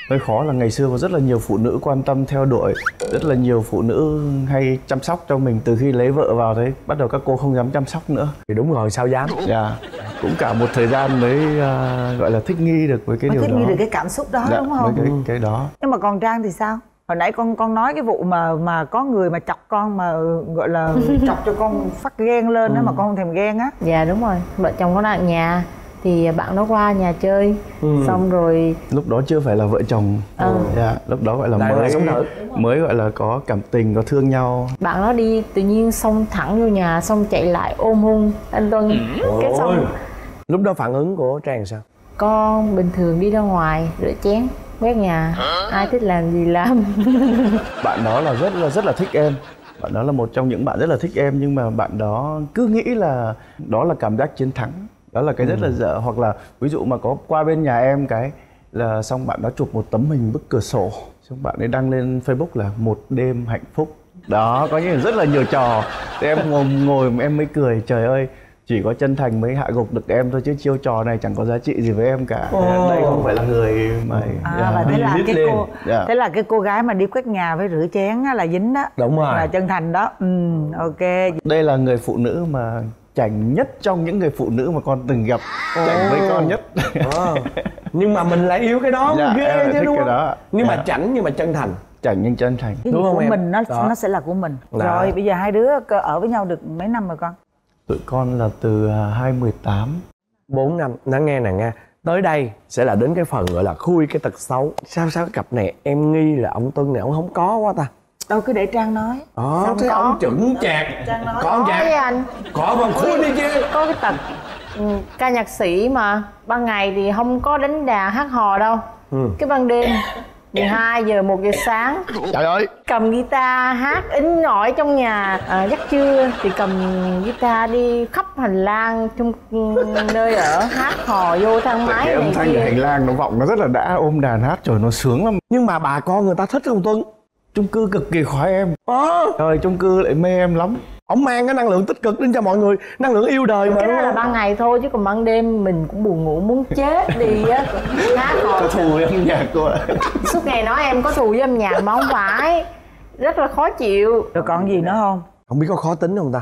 hơi khó là ngày xưa có rất là nhiều phụ nữ quan tâm theo đuổi rất là nhiều phụ nữ hay chăm sóc cho mình từ khi lấy vợ vào đấy bắt đầu các cô không dám chăm sóc nữa. Thì đúng rồi sao dám? Dạ cũng cả một thời gian mới à, gọi là thích nghi được với cái mới điều thích đó. nghi được cái cảm xúc đó dạ, đúng với không cái cái đó. Nhưng mà còn trang thì sao? Hồi nãy con con nói cái vụ mà mà có người mà chọc con mà gọi là chọc cho con phát ghen lên đó mà con không thèm ghen á. Dạ đúng rồi. Vợ chồng có ở nhà thì bạn nó qua nhà chơi. Xong rồi lúc đó chưa phải là vợ chồng. Ừ. dạ lúc đó gọi là là mới. sống thử. mới gọi là có cảm tình có thương nhau. Bạn nó đi tự nhiên xông thẳng vô nhà xong chạy lại ôm hôn anh Tuân. Cái xong lúc đó phản ứng của trang sao? Con bình thường đi ra ngoài rửa chén quét nhà. Ai thích làm gì làm. Bạn đó là rất là rất là thích em. Bạn đó là một trong những bạn rất là thích em nhưng mà bạn đó cứ nghĩ là đó là cảm giác chiến thắng đó là cái rất là dở. Hoặc là ví dụ mà có qua bên nhà em cái là xong bạn đó chụp một tấm hình bức cửa sổ xong bạn ấy đăng lên facebook là một đêm hạnh phúc đó có những rất là nhiều trò. Thế em ngồi ngồi em mới cười trời ơi chỉ có chân thành mới hạ gục được em thôi chứ chiêu trò này chẳng có giá trị gì với em cả. Đây không phải là người mà à, dạ, và thế là cái lên. cô Dạ. thế là cái cô gái mà đi quét nhà với rửa chén á, là dính đó. Đúng rồi. là chân thành đó. Ừ ok. Đây là người phụ nữ mà chảnh nhất trong những người phụ nữ mà con từng gặp. Chảnh với con nhất. Ờ. nhưng mà mình lại yêu cái đó. Dạ, ghê em chứ thích đúng cái không? đó. nhưng mà Dạ. chảnh nhưng mà chân thành. Chảnh nhưng chân thành. Cái gì Đúng không của em? mình nó Đó. nó sẽ là của mình. Đó. rồi bây giờ hai đứa ở với nhau được mấy năm rồi con? Tụi con là từ à, 2018 4 năm. Nó nghe nè nghe. Tới đây sẽ là đến cái phần gọi là khui cái tật xấu. Sao sao cái cặp này em nghi là ông Tuân này? Ông không có quá ta đâu cứ để trang nói. Đó Sao thế có? ông chững chạc có không có chạc anh. Có mà khui đi chứ. Có cái tật ừ, ca nhạc sĩ mà ban ngày thì không có đánh đàn hát hò đâu. Ừ. cái ban đêm 12 giờ 1 giờ sáng. Trời ơi. Cầm guitar hát ính ỏi trong nhà. À, giấc trưa thì cầm guitar đi khắp hành lang trong ừ, nơi ở hát hò vô thang máy cái âm thanh ở kia hành lang nó vọng nó rất là đã ôm đàn hát trời nó sướng lắm. Nhưng mà bà con người ta thích không Tuân chung cư cực kỳ khoái em. Ờ. Trời chung cư lại mê em lắm. Ông mang cái năng lượng tích cực đến cho mọi người năng lượng yêu đời mà cái đó là ban ngày thôi chứ còn ban đêm mình cũng buồn ngủ muốn chết đi á hát có thù em nhạc cô ạ. Suốt ngày nói em có thù với âm nhạc mà không phải. Rất là khó chịu. Rồi còn gì nữa không? Không biết có khó tính không ta?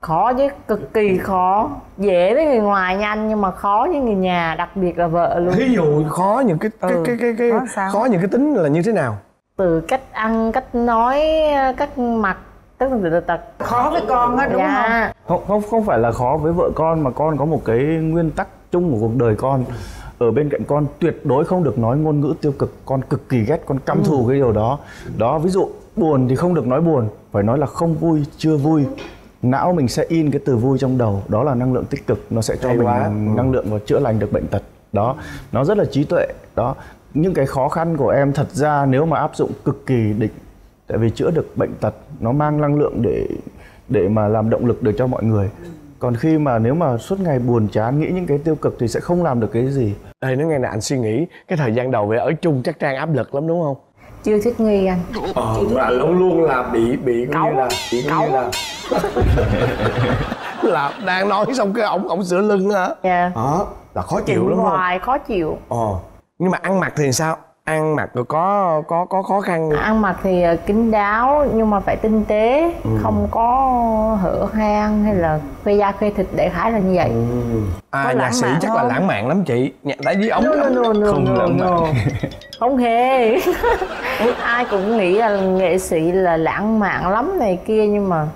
Khó chứ cực kỳ khó. Dễ với người ngoài nhanh nhưng mà khó với người nhà đặc biệt là vợ luôn. Ví dụ khó những cái cái Ừ, cái cái, cái khó sao? khó những cái tính là như thế nào từ cách ăn cách nói cách mặc tất tật tật tật khó với con á đúng không dạ. không? Không không phải là khó với vợ con mà con có một cái nguyên tắc chung của cuộc đời con. Ở bên cạnh con tuyệt đối không được nói ngôn ngữ tiêu cực. Con cực kỳ ghét con căm thù cái điều đó. Đó ví dụ buồn thì không được nói buồn. Phải nói là không vui chưa vui. Não mình sẽ in cái từ vui trong đầu. Đó là năng lượng tích cực. Nó sẽ cho Hay mình quá. Ừ. năng lượng và chữa lành được bệnh tật. Đó nó rất là trí tuệ. Đó những cái khó khăn của em thật ra nếu mà áp dụng cực kỳ định tại vì chữa được bệnh tật nó mang năng lượng để để mà làm động lực được cho mọi người. Còn khi mà nếu mà suốt ngày buồn chán nghĩ những cái tiêu cực thì sẽ không làm được cái gì. Ê, nó nghe nè anh suy nghĩ cái thời gian đầu về ở chung chắc trang áp lực lắm đúng không? Chưa thích nghi anh. Ờ và luôn luôn là bị bị coi như là bị coi như là là đang nói xong cái ổng ổng sửa lưng hả? Dạ. Đó là khó chịu chịu lắm không? hoài khó chịu. Ờ nhưng mà ăn mặc thì sao? Ăn mặc có có có khó khăn ăn mặc thì ờ, kín đáo nhưng mà phải tinh tế Ừ. không có hở hang hay là khoe da khoe thịt đại khái là như vậy. À Có nhạc sĩ chắc là không? lãng mạn lắm chị. Nhạc tại vì ổng no, no, no, no, Không no, lãng no. mạn. không hề. Ai cũng nghĩ là nghệ sĩ là lãng mạn lắm này kia nhưng mà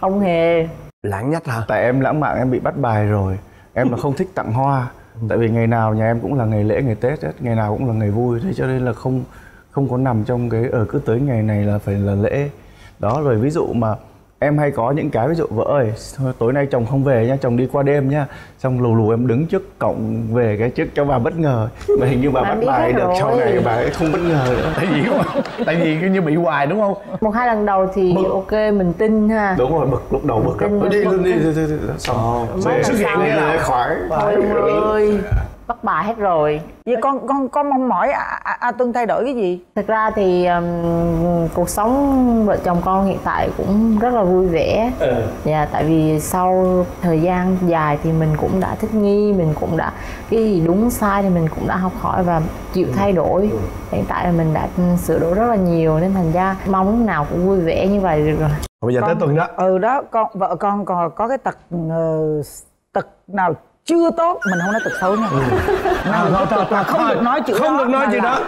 không hề. Lãng nhất hả? Tại em lãng mạn em bị bắt bài rồi. Em là không thích tặng hoa tại vì ngày nào nhà em cũng là ngày lễ, ngày tết hết, ngày nào cũng là ngày vui. Thế cho nên là không không có nằm trong cái ở cứ tới ngày này là phải là lễ. Đó, rồi ví dụ mà em hay có những cái ví dụ vợ ơi tối nay chồng không về nhá chồng đi qua đêm nhá. Xong lù lù em đứng trước cổng về cái trước cho bà bất ngờ. Mà hình như bà Bà bắt bài được. Sau rồi. này bà ấy không bất ngờ nữa. Tại vì tại vì cứ như bị hoài đúng không? Một hai lần đầu thì ok mình tin ha. Đúng rồi bực lúc đầu bực lắm. đi bực. lên đi, đi, đi, đi, xong. Về xuất hiện sau là khỏi thôi ơi bắt bài hết rồi. Vậy con con con mong mỏi a, a, a tuân thay đổi cái gì? Thực ra thì um, cuộc sống vợ chồng con hiện tại cũng rất là vui vẻ. Dạ tại vì sau thời gian dài thì mình cũng đã thích nghi mình cũng đã cái gì đúng sai thì mình cũng đã học hỏi và chịu thay đổi. Hiện tại là mình đã sửa đổi rất là nhiều nên thành ra mong lúc nào cũng vui vẻ như vậy được rồi. Bây giờ tới Con- tuần đó. Ừ đó con vợ con còn có cái tật ờ, tật nào chưa tốt mình không nói tật xấu nha. Nào thôi, thôi, thôi, không được nói chữ không đó được nói là- đó.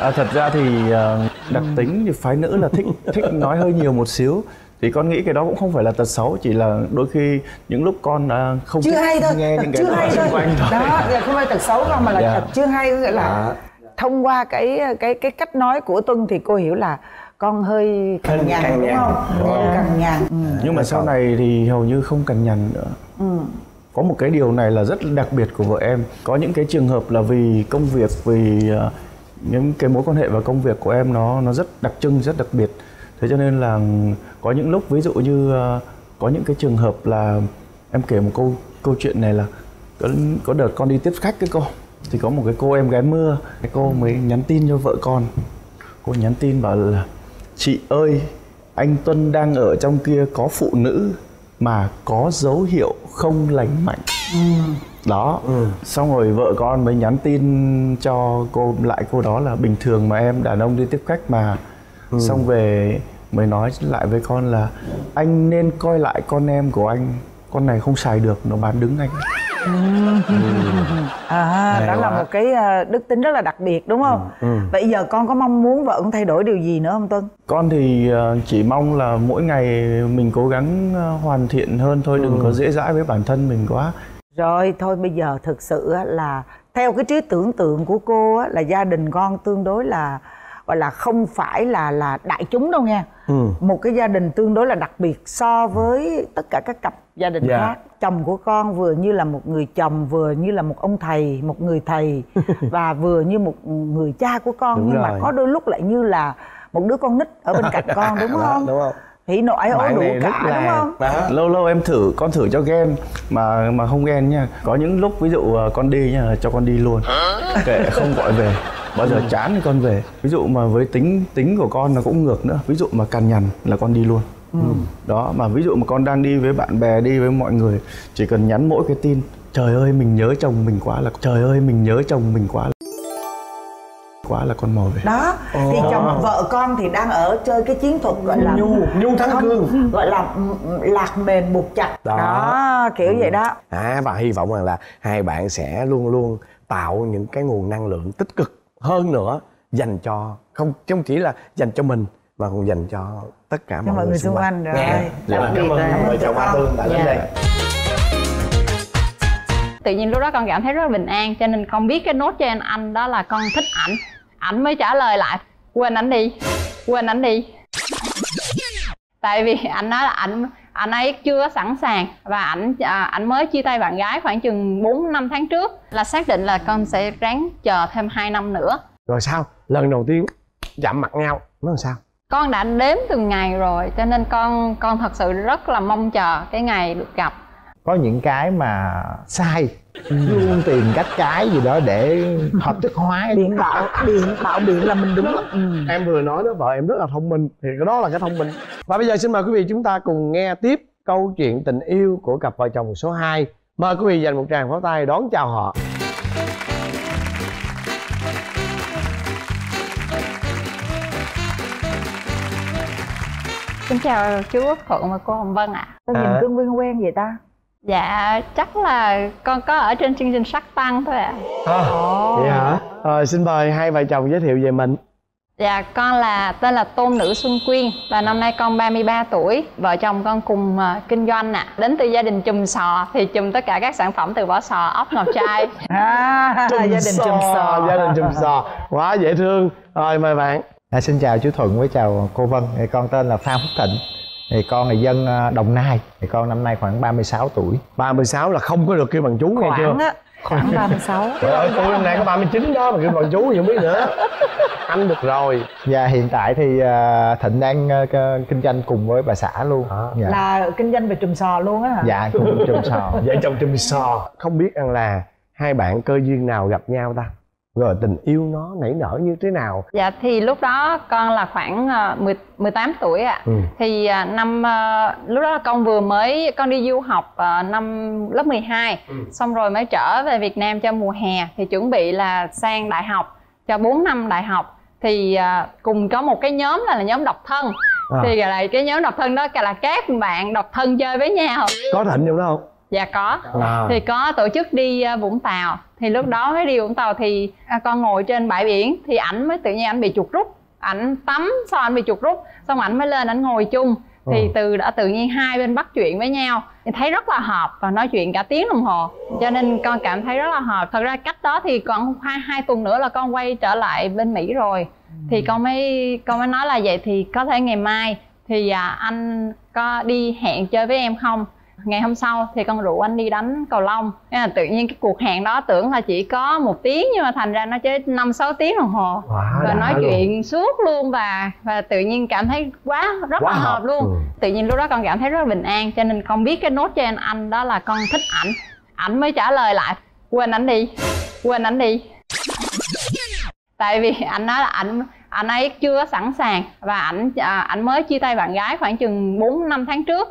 À, thật ra thì ờ, đặc tính thì phái nữ là thích thích nói hơi nhiều một xíu. Thì con nghĩ cái đó cũng không phải là tật xấu chỉ là đôi khi những lúc con ờ, không chưa hay thôi nghe những cái chưa hay xung thôi. quanh thôi. Đó dạ, không phải tật xấu đâu mà là Dạ. tật chưa hay có nghĩa là Dạ. thông qua cái cái cái cách nói của tuân thì cô hiểu là con hơi cằn nhằn cằn đúng không? Hơi cằn nhằn. Ừ. nhưng mà sau này thì hầu như không cần nhằn nữa có một cái điều này là rất đặc biệt của vợ em. Có những cái trường hợp là vì công việc vì ờ, những cái mối quan hệ và công việc của em nó nó rất đặc trưng rất đặc biệt. Thế cho nên là có những lúc ví dụ như ờ, có những cái trường hợp là em kể một câu câu chuyện này là có, có đợt con đi tiếp khách cái cô thì có một cái cô em gái mưa cái cô mới nhắn tin cho vợ con. Cô nhắn tin bảo là chị ơi anh Tuân đang ở trong kia có phụ nữ mà có dấu hiệu không lành mạnh. Đó. Xong rồi vợ con mới nhắn tin cho cô lại cô đó là bình thường mà em đàn ông đi tiếp khách mà. Xong về mới nói lại với con là anh nên coi lại con em của anh con này không xài được nó bán đứng anh à Hay đó là quá. một cái ờ, đức tính rất là đặc biệt đúng không ừ. vậy giờ con có mong muốn vợ con thay đổi điều gì nữa không tuân con thì ờ, chỉ mong là mỗi ngày mình cố gắng ờ, hoàn thiện hơn thôi đừng có dễ dãi với bản thân mình quá rồi thôi bây giờ thực sự á, là theo cái trí tưởng tượng của cô á, là gia đình con tương đối là gọi là không phải là là đại chúng đâu nha Ừ. một cái gia đình tương đối là đặc biệt so với tất cả các cặp gia đình Dạ. khác. Chồng của con vừa như là một người chồng vừa như là một ông thầy một người thầy và vừa như một người cha của con. Đúng nhưng rồi. mà có đôi lúc lại như là một đứa con nít ở bên cạnh con đúng không? đúng không? Hỉ nộ ái ố đủ cả là- đúng không? Đó. lâu lâu em thử con thử cho ghen mà mà không ghen nha. Có những lúc ví dụ ờ, con đi nha cho con đi luôn. Kệ không gọi về bao giờ chán thì con về. Ví dụ mà với tính tính của con nó cũng ngược nữa. Ví dụ mà cằn nhằn là con đi luôn. Đó mà ví dụ mà con đang đi với bạn bè đi với mọi người chỉ cần nhắn mỗi cái tin trời ơi mình nhớ chồng mình quá là trời ơi mình nhớ chồng mình quá là quá là con mò về. Đó thì chồng vợ con thì đang ở chơi cái chiến thuật gọi là Nhu, nhu thắng không, cương. gọi là ừ, ừ, lạc mềm buộc chặt. Đó. đó, kiểu vậy đó. À và hy vọng rằng là hai bạn sẽ luôn luôn tạo những cái nguồn năng lượng tích cực hơn nữa dành cho không không chỉ là dành cho mình mà còn dành cho tất cả cho mọi, người xung quanh. rồi. Đặc Dạ, cảm ơn là vợ chồng Hoa Tương đã đến Dạ. đây. Tự nhiên lúc đó con cảm thấy rất là bình an cho nên con biết cái nốt trên anh đó là con thích ảnh. Ảnh mới trả lời lại quên ảnh đi quên ảnh đi. Tại vì anh nói là ảnh anh ấy chưa sẵn sàng và ảnh à, ảnh mới chia tay bạn gái khoảng chừng 4 năm tháng trước. Là xác định là con sẽ ráng chờ thêm 2 năm nữa. Rồi sao? Lần đầu tiên chạm mặt nhau nó làm sao? Con đã đếm từng ngày rồi cho nên con con thật sự rất là mong chờ cái ngày được gặp. Có những cái mà sai luôn tìm cách cái gì đó để hợp thức hóa biện bạo biện bạo biện là mình đúng. Ừ. em vừa nói đó vợ em rất là thông minh. Thì cái đó là cái thông minh. Và bây giờ xin mời quý vị chúng ta cùng nghe tiếp câu chuyện tình yêu của cặp vợ chồng số 2 mời quý vị dành một tràng pháo tay đón chào họ. Xin chào chú Quốc Thuận và cô Hồng Vân ạ. Sao nhìn À. cứ quen quen vậy ta Dạ chắc là con có ở trên chương trình sắc tăng thôi ạ. À, vậy hả? Rồi xin mời hai vợ chồng giới thiệu về mình. Dạ con là tên là Tôn Nữ Xuân Quyên và năm nay con 33 tuổi. Vợ chồng con cùng ờ, kinh doanh ạ. Đến từ gia đình chùm sò thì chùm tất cả các sản phẩm từ vỏ sò, ốc, ngọc trai. À, gia đình chùm sò. gia đình chùm sò. Quá dễ thương. Rồi mời bạn. À, xin chào chú Thuận với chào cô Vân. Con tên là Phan Phúc Thịnh thì con là dân ờ, Đồng Nai. Thì con năm nay khoảng 36 tuổi. 36 là không có được kêu bằng chú nghe chưa? khoảng á khoảng 36 Trời ơi, tôi năm nay có 39 đó mà kêu bằng chú thì không biết nữa. Anh được rồi. Và hiện tại thì ờ, Thịnh đang ờ, kinh doanh cùng với bà xã luôn. À. dạ. là kinh doanh về chùm sò luôn á hả? Dạ cùng trùm sò. Vợ chồng chùm sò. Không biết rằng là hai bạn cơ duyên nào gặp nhau ta Rồi tình yêu nó nảy nở như thế nào? Dạ thì lúc đó con là khoảng ờ, 10, 18 tuổi ạ. Ừ. Thì ờ, năm ờ, lúc đó con vừa mới con đi du học năm lớp 12 Xong rồi mới trở về Việt Nam cho mùa hè Thì chuẩn bị là sang đại học cho 4 năm đại học. Thì cùng có một cái nhóm là, là nhóm độc thân. À. Thì là cái nhóm độc thân đó là các bạn độc thân chơi với nhau. Có Thịnh trong đó không? Dạ có. À. thì có tổ chức đi ờ, Vũng Tàu. Thì lúc đó mới đi Vũng Tàu thì à, con ngồi trên bãi biển thì ảnh mới tự nhiên ảnh bị chuột rút. Ảnh tắm sau ảnh bị chuột rút xong ảnh mới lên ảnh ngồi chung. Thì Ừ. từ đã tự nhiên hai bên bắt chuyện với nhau. Thì thấy rất là hợp và nói chuyện cả tiếng đồng hồ. Cho nên con cảm thấy rất là hợp. Thật ra cách đó thì còn hai hai tuần nữa là con quay trở lại bên Mỹ rồi. Thì con mới con mới nói là vậy thì có thể ngày mai thì à, anh có đi hẹn chơi với em không ngày hôm sau thì con rủ anh đi đánh cầu lông là tự nhiên cái cuộc hẹn đó tưởng là chỉ có một tiếng nhưng mà thành ra nó chơi năm sáu tiếng đồng hồ Quá và nói luôn. chuyện suốt luôn và và tự nhiên cảm thấy quá rất Quá là hợp. hợp luôn Ừ. tự nhiên lúc đó con cảm thấy rất là bình an cho nên con biết cái nốt trên anh đó là con thích ảnh ảnh mới trả lời lại quên ảnh đi quên ảnh đi tại vì anh nói là ảnh anh ấy chưa sẵn sàng và ảnh à, ảnh mới chia tay bạn gái khoảng chừng 4 năm tháng trước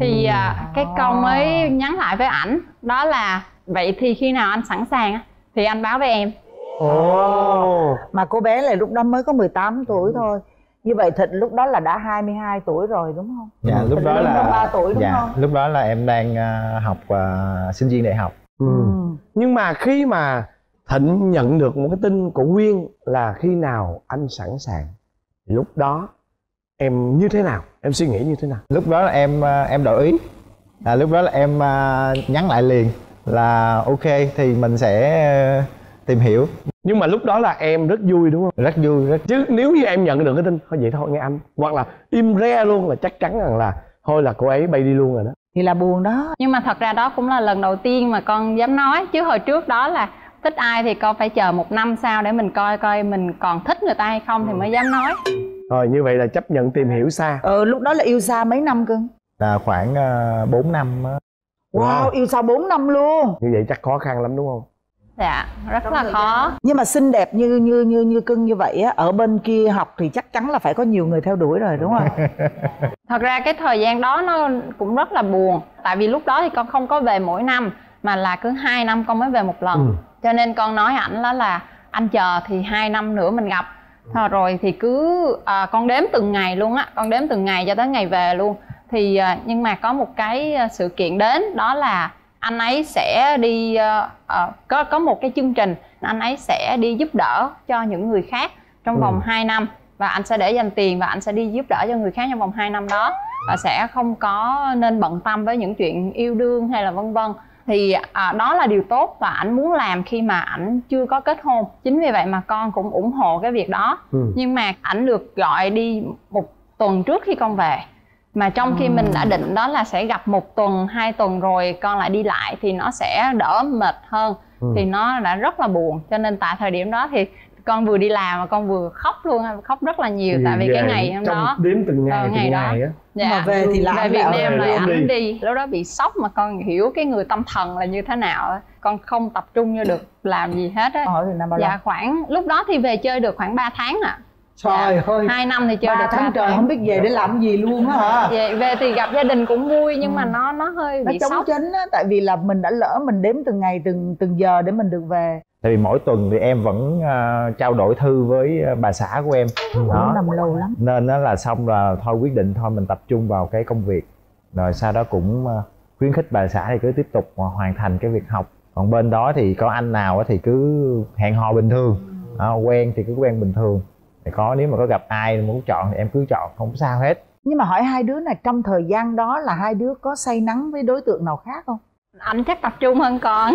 thì à, cái câu mới nhắn lại với ảnh đó là vậy thì khi nào anh sẵn sàng á, thì anh báo với em. Ồ. Mà cô bé này lúc đó mới có 18 tuổi thôi. Như vậy thịnh lúc đó là đã 22 tuổi rồi đúng không? Dạ lúc Thịnh đó là ba tuổi đúng dạ không? lúc đó là em đang à, học à, sinh viên đại học. Ừ. nhưng mà khi mà thịnh nhận được một cái tin của quyên là khi nào anh sẵn sàng? Lúc đó em như thế nào? Em suy nghĩ như thế nào? Lúc đó là em à, em đổi ý. À, lúc đó là em à, nhắn lại liền là ok thì mình sẽ à, tìm hiểu. Nhưng mà lúc đó là em rất vui đúng không? Rất vui rất chứ nếu như em nhận được cái tin thôi vậy thôi nghe anh. Hoặc là im re luôn là chắc chắn rằng là thôi là cô ấy bay đi luôn rồi đó. Thì là buồn đó. Nhưng mà thật ra đó cũng là lần đầu tiên mà con dám nói. Chứ hồi trước đó là thích ai thì con phải chờ một năm sau để mình coi coi mình còn thích người ta hay không thì mới dám nói rồi như vậy là chấp nhận tìm hiểu xa. Ừ lúc đó là yêu xa mấy năm cưng là khoảng uh, 4 năm á. wow, yêu xa 4 năm luôn. Như vậy chắc khó khăn lắm đúng không? Dạ rất là khó. nhưng mà xinh đẹp như như như như cưng như vậy á ở bên kia học thì chắc chắn là phải có nhiều người theo đuổi rồi đúng không? Thật ra cái thời gian đó nó cũng rất là buồn. Tại vì lúc đó thì con không có về mỗi năm mà là cứ hai năm con mới về một lần. Ừ. cho nên con nói ảnh đó là anh chờ thì hai năm nữa mình gặp Thôi rồi thì cứ à, con đếm từng ngày luôn á con đếm từng ngày cho tới ngày về luôn. Thì à, nhưng mà có một cái à, sự kiện đến đó là anh ấy sẽ đi à, à, có có một cái chương trình anh ấy sẽ đi giúp đỡ cho những người khác trong Ừ. vòng 2 năm và anh sẽ để dành tiền và anh sẽ đi giúp đỡ cho người khác trong vòng 2 năm đó. Và sẽ không có nên bận tâm với những chuyện yêu đương hay là vân vân thì à, đó là điều tốt và ảnh muốn làm khi mà ảnh chưa có kết hôn. Chính vì vậy mà con cũng ủng hộ cái việc đó. Ừ. nhưng mà ảnh được gọi đi một tuần trước khi con về. Mà trong khi mình đã định đó là sẽ gặp một tuần hai tuần rồi con lại đi lại thì nó sẽ đỡ mệt hơn. Ừ. thì nó đã rất là buồn. Cho nên tại thời điểm đó thì con vừa đi làm mà con vừa khóc luôn khóc rất là nhiều tại vì cái Về ngày hôm đó đếm từng ngày Ờ, từng ngày đó. ngày á dạ. mà về thì lại về Việt lại Nam về lại ảnh đi. đi lúc đó bị sốc mà con hiểu cái người tâm thần là như thế nào á. con không tập trung vô được làm gì hết á hỏi thì năm bao lâu dạ khoảng lúc đó thì về chơi được khoảng 3 tháng ạ trời ơi hai năm thì chơi ba được tháng trời không biết về để làm gì luôn á hả Vậy về thì gặp gia đình cũng vui nhưng mà nó nó hơi nó bị chống sốc chánh á tại vì là mình đã lỡ mình đếm từng ngày từng từng giờ để mình được về tại vì mỗi tuần thì em vẫn à, trao đổi thư với à, bà xã của em. Đó. nằm lâu lắm. Nên đó là xong là thôi quyết định thôi mình tập trung vào cái công việc. Rồi sau đó cũng à, khuyến khích bà xã thì cứ tiếp tục hoàn thành cái việc học. Còn bên đó thì có anh nào thì cứ hẹn hò bình thường. Đó, quen thì cứ quen bình thường. Thì có nếu mà có gặp ai muốn chọn thì em cứ chọn không sao hết. Nhưng mà hỏi hai đứa này trong thời gian đó là hai đứa có say nắng với đối tượng nào khác không anh chắc tập trung hơn con.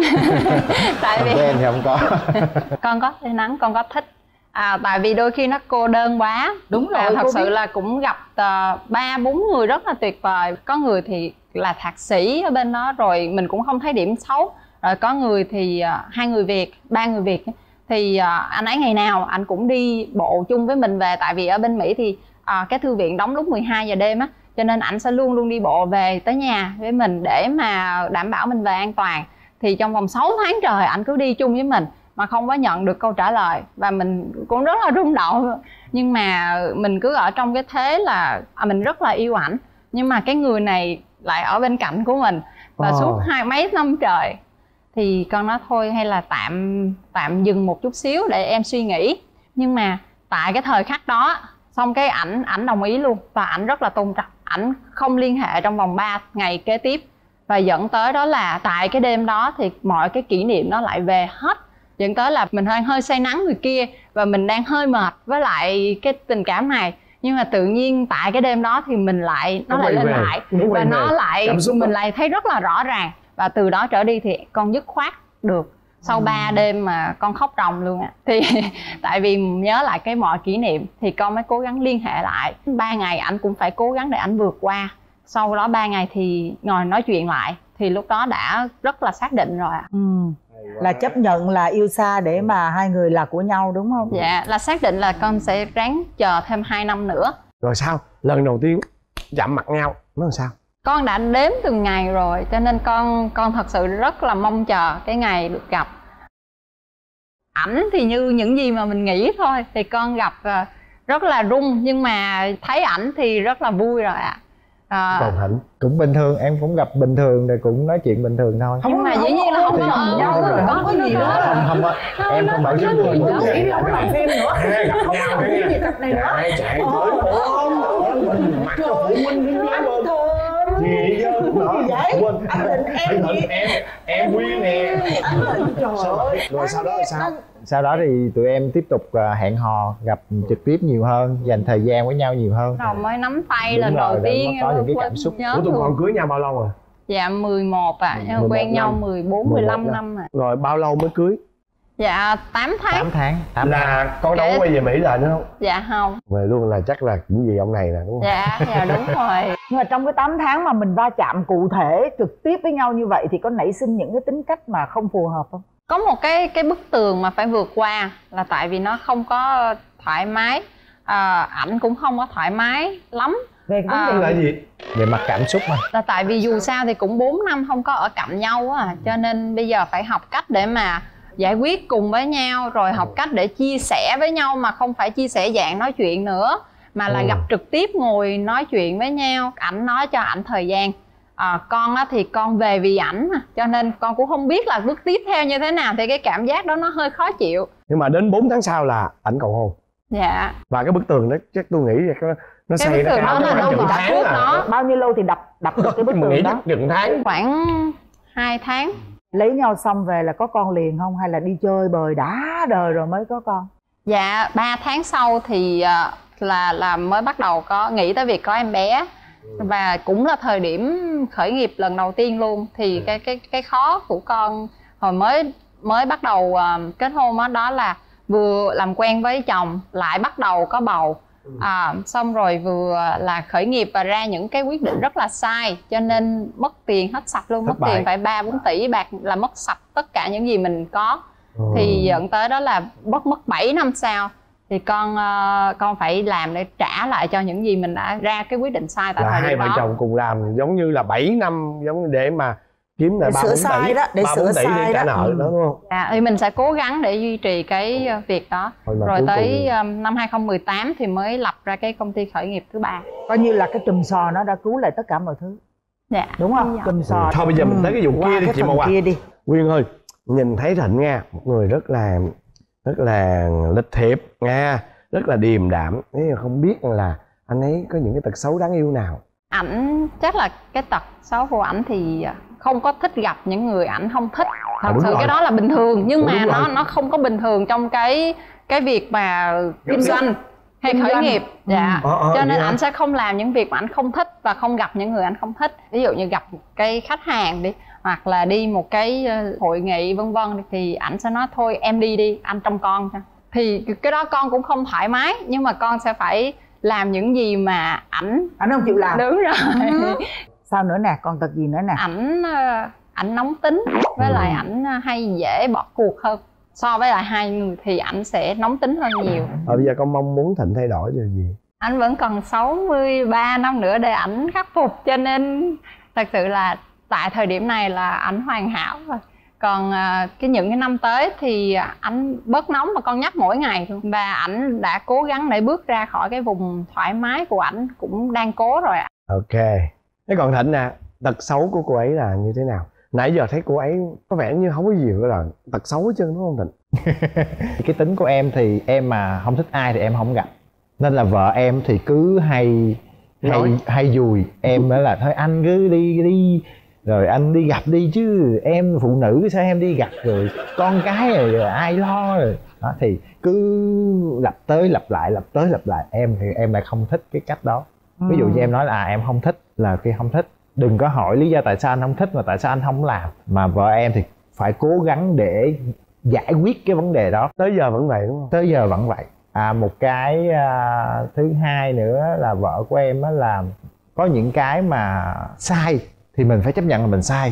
Tại vì quen thì không có. Con có say nắng con có thích. À, tại vì đôi khi nó cô đơn quá. Đúng và rồi, thật cô sự biết. là cũng gặp ờ, ba bốn người rất là tuyệt vời. Có người thì là thạc sĩ ở bên đó rồi mình cũng không thấy điểm xấu. Rồi có người thì ờ, hai người việt ba người việt. Thì ờ, anh ấy ngày nào anh cũng đi bộ chung với mình về. Tại vì ở bên mỹ thì ờ, cái thư viện đóng lúc 12 giờ đêm á cho nên ảnh sẽ luôn luôn đi bộ về tới nhà với mình để mà đảm bảo mình về an toàn. Thì trong vòng 6 tháng trời ảnh cứ đi chung với mình mà không có nhận được câu trả lời. Và mình cũng rất là rung động. Nhưng mà mình cứ ở trong cái thế là à, mình rất là yêu ảnh. Nhưng mà cái người này lại ở bên cạnh của mình. Và Ờ. suốt hai mấy năm trời thì con nói thôi hay là tạm tạm dừng một chút xíu để em suy nghĩ. Nhưng mà tại cái thời khắc đó xong cái ảnh ảnh đồng ý luôn. Và ảnh rất là tôn trọng ảnh không liên hệ trong vòng 3 ngày kế tiếp. Và dẫn tới đó là tại cái đêm đó thì mọi cái kỷ niệm nó lại về hết. Dẫn tới là mình hơi hơi say nắng người kia và mình đang hơi mệt với lại cái tình cảm này. Nhưng mà tự nhiên tại cái đêm đó thì mình lại nó Nó lại lên về, lại. nó và nó về. lại mình đó. lại thấy rất là rõ ràng. Và từ đó trở đi thì con dứt khoát được sau Ừ. 3 đêm mà con khóc ròng luôn ạ thì tại vì nhớ lại cái mọi kỷ niệm thì con mới cố gắng liên hệ lại. Ba ngày anh cũng phải cố gắng để anh vượt qua. Sau đó 3 ngày thì ngồi nói chuyện lại. Thì lúc đó đã rất là xác định rồi ạ. Ừ. là chấp nhận là yêu xa để mà hai người là của nhau đúng không? Dạ là xác định là con sẽ ráng chờ thêm 2 năm nữa. Rồi sao? Lần đầu tiên chạm mặt nhau nó làm sao con đã đếm từng ngày rồi cho nên con con thật sự rất là mong chờ cái ngày được gặp. Ảnh thì như những gì mà mình nghĩ thôi thì con gặp ờ, rất là rung nhưng mà thấy ảnh thì rất là vui rồi ạ. À, còn hạnh cũng bình thường em cũng gặp bình thường rồi cũng nói chuyện bình thường thôi. Nhưng mà dĩ nhiên là không có ôm nhau rồi, có không có cái gì nữa nữa. không không á em không bảo có chứng gì là không làm phim nữa. Không có cái gì tập này nữa ai chạy tới ôm mình mặc cho phụ huynh đi thường gì chứ. Vậy? Quên. Anh định em gì? em em quyên nè. Anh định trời ơi. Rồi sau đó là sao? sau đó thì tụi em tiếp tục à, hẹn hò gặp trực tiếp nhiều hơn dành thời gian với nhau nhiều hơn. Đầu mới nắm tay lần rồi, đầu tiên có những cái cảm xúc. nhớ ủa tụi còn cưới nhau bao lâu rồi? Dạ 11 ạ à. 11 quen nhau năm. 14 11 15 năm. năm ạ rồi bao lâu mới cưới dạ 8 tháng. 8 tháng. 8 tháng là con đâu Kể- có quay về mỹ lại nữa không? Dạ không. Về luôn là chắc là những gì ông này nè đúng không? Dạ dạ đúng rồi. Nhưng mà trong cái 8 tháng mà mình va chạm cụ thể trực tiếp với nhau như vậy thì có nảy sinh những cái tính cách mà không phù hợp không? Có một cái cái bức tường mà phải vượt qua là tại vì nó không có thoải mái. À, ảnh cũng không có thoải mái lắm. Về cái À. vấn đề là gì? Về mặt cảm xúc mà. là tại vì dù sao thì cũng 4 năm không có ở cạnh nhau á cho nên bây giờ phải học cách để mà giải quyết cùng với nhau rồi học cách để chia sẻ với nhau mà không phải chia sẻ dạng nói chuyện nữa mà là Ừ. gặp trực tiếp ngồi nói chuyện với nhau ảnh nói cho ảnh thời gian. À, con á thì con về vì ảnh cho nên con cũng không biết là bước tiếp theo như thế nào thì cái cảm giác đó nó hơi khó chịu. Nhưng mà đến 4 tháng sau là ảnh cầu hôn. Dạ. Và cái bức tường đó chắc tôi nghĩ là nó nó cái xây bức nó tường cao đó tới là khoảng đâu tháng trước à. đó. Bao nhiêu lâu thì đập đập được cái bức tường đó? chắc chừng tháng. Khoảng 2 tháng lấy nhau xong về là có con liền không? Hay là đi chơi bời đã đời rồi mới có con? Dạ, 3 tháng sau thì ờ, là là mới bắt đầu có nghĩ tới việc có em bé. Và cũng là thời điểm khởi nghiệp lần đầu tiên luôn. Thì cái cái cái khó của con hồi mới mới bắt đầu ờ, kết hôn đó, đó là vừa làm quen với chồng lại bắt đầu có bầu à, xong rồi vừa là khởi nghiệp và ra những cái quyết định rất là sai cho nên mất tiền hết sạch luôn Thất mất bại. tiền phải ba bốn tỷ bạc là mất sạch tất cả những gì mình có Ừ. thì dẫn tới đó là mất mất 7 năm sau thì con ờ, con phải làm để trả lại cho những gì mình đã ra cái quyết định sai tại là thời hai điểm vợ đó chồng cùng làm giống như là 7 năm giống như để mà kiếm lại ba sửa bốn tỷ. đó, để ba sửa tỷ sai để trả đó. nợ Ừ. đó đúng không? À, thì mình sẽ cố gắng để duy trì cái ờ, việc đó. Rồi tới cùng- năm 2018 thì mới lập ra cái công ty khởi nghiệp thứ ba. Coi như là cái chùm sò nó đã cứu lại tất cả mọi thứ. Dạ. Đúng không? Dạ. chùm sò thôi bây giờ mình tới cái vụ Qua kia đi chị Mậu à. kia đi. Quyên ơi nhìn thấy Thịnh nha một người rất là rất là lịch thiệp nha rất là điềm đạm. Thế mà không biết là anh ấy có những cái tật xấu đáng yêu nào. Ảnh chắc là cái tật xấu của ảnh thì ờ, không có thích gặp những người ảnh không thích. Thật À, đúng sự rồi. cái đó là bình thường nhưng Đúng mà rồi. nó nó không có bình thường trong cái cái việc mà kinh doanh hay khởi doanh. nghiệp. Dạ. Ờ, ờ, cho nên hả? ảnh sẽ không làm những việc mà ảnh không thích và không gặp những người ảnh không thích. Ví dụ như gặp cái khách hàng đi hoặc là đi một cái ờ, hội nghị vân vân thì ảnh sẽ nói thôi em đi đi anh trông con cho. Thì cái đó con cũng không thoải mái nhưng mà con sẽ phải làm những gì mà ảnh anh không chịu làm. Đúng rồi sao nữa nè? Còn tật gì nữa nè? Ảnh ờ, ảnh nóng tính với lại ảnh ờ, hay dễ bỏ cuộc hơn. So với lại hai người thì ảnh sẽ nóng tính hơn nhiều. Ờ, bây giờ con mong muốn Thịnh thay đổi điều gì? Anh vẫn còn 63 năm nữa để ảnh khắc phục cho nên thật sự là tại thời điểm này là ảnh hoàn hảo rồi. Còn à, cái những cái năm tới thì ảnh bớt nóng mà con nhắc mỗi ngày và ảnh đã cố gắng để bước ra khỏi cái vùng thoải mái của ảnh cũng đang cố rồi ạ. Ok thế còn Thịnh nè tật xấu của cô ấy là như thế nào? Nãy giờ thấy cô ấy có vẻ như không có gì gọi là tật xấu hết trơn đúng không Thịnh? Cái tính của em thì em mà không thích ai thì em không gặp. Nên là vợ em thì cứ hay hay Nói. hay dùi. Em mới là thôi anh cứ đi đi. Rồi anh đi gặp đi chứ. Em phụ nữ sao em đi gặp rồi? Con cái rồi, rồi ai lo rồi? Đó thì cứ lặp tới lặp lại lặp tới lặp lại. Em thì em lại không thích cái cách đó ví dụ như em nói là à, em không thích là khi không thích đừng có hỏi lý do tại sao anh không thích mà tại sao anh không làm. Mà vợ em thì phải cố gắng để giải quyết cái vấn đề đó. Tới giờ vẫn vậy đúng không? Tới giờ vẫn vậy. À một cái à, thứ hai nữa là vợ của em á là có những cái mà sai thì mình phải chấp nhận là mình sai.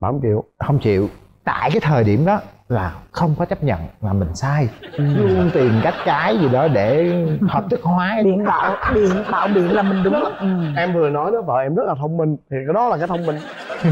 Bà không chịu. Không chịu. Tại cái thời điểm đó là không có chấp nhận là mình sai. Luôn tìm cách cái gì đó để hợp thức hóa điện bạo điện bạo điện là mình đúng. Ừ. em vừa nói đó vợ em rất là thông minh. Thì cái đó là cái thông minh.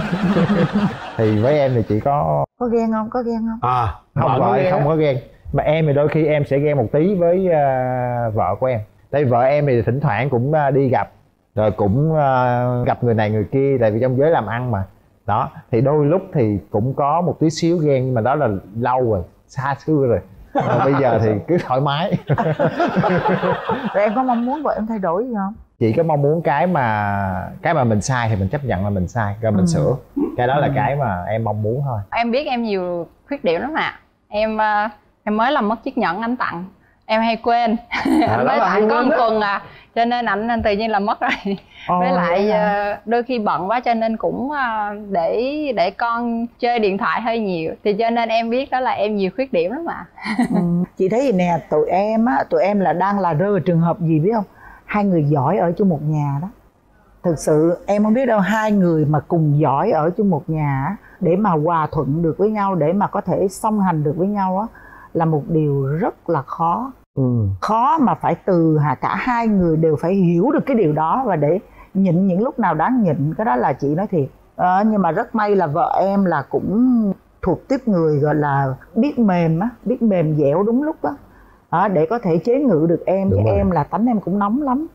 Thì với em thì chỉ có có ghen không? Có ghen không? À không vợ không có ghen. Mà em thì đôi khi em sẽ ghen một tí với à, vợ của em. Tại vì vợ em thì thỉnh thoảng cũng à, đi gặp rồi cũng ờ, gặp người này người kia. Tại vì trong giới làm ăn mà đó thì đôi lúc thì cũng có một tí xíu ghen nhưng mà đó là lâu rồi xa xưa rồi. Còn bây giờ thì cứ thoải mái. Rồi em có mong muốn vợ em thay đổi gì không? Chỉ có mong muốn cái mà cái mà mình sai thì mình chấp nhận là mình sai rồi mình Ừ. sửa. Cái đó là cái mà em mong muốn thôi. Em biết em nhiều khuyết điểm lắm ạ. Em ờ, em mới làm mất chiếc nhẫn anh tặng em hay quên. À, anh mới tặng có một đó. tuần à cho nên ảnh anh tự nhiên là mất rồi. Ồ, với lại ờ, đôi khi bận quá cho nên cũng ờ, để để con chơi điện thoại hơi nhiều. Thì cho nên em biết đó là em nhiều khuyết điểm lắm ạ. Ừ. chị thấy gì nè tụi em á tụi em là đang là rơi vào trường hợp gì biết không? Hai người giỏi ở chung một nhà đó. Thực sự em không biết đâu hai người mà cùng giỏi ở chung một nhà để mà hòa thuận được với nhau để mà có thể song hành được với nhau á là một điều rất là khó. Ừ. khó mà phải từ hà cả hai người đều phải hiểu được cái điều đó và để nhịn những lúc nào đáng nhịn cái đó là chị nói thiệt. Ờ, nhưng mà rất may là vợ em là cũng thuộc tiếp người gọi là biết mềm á biết mềm dẻo đúng lúc á. Đó, để có thể chế ngự được em Đúng chứ rồi. em là tánh em cũng nóng lắm.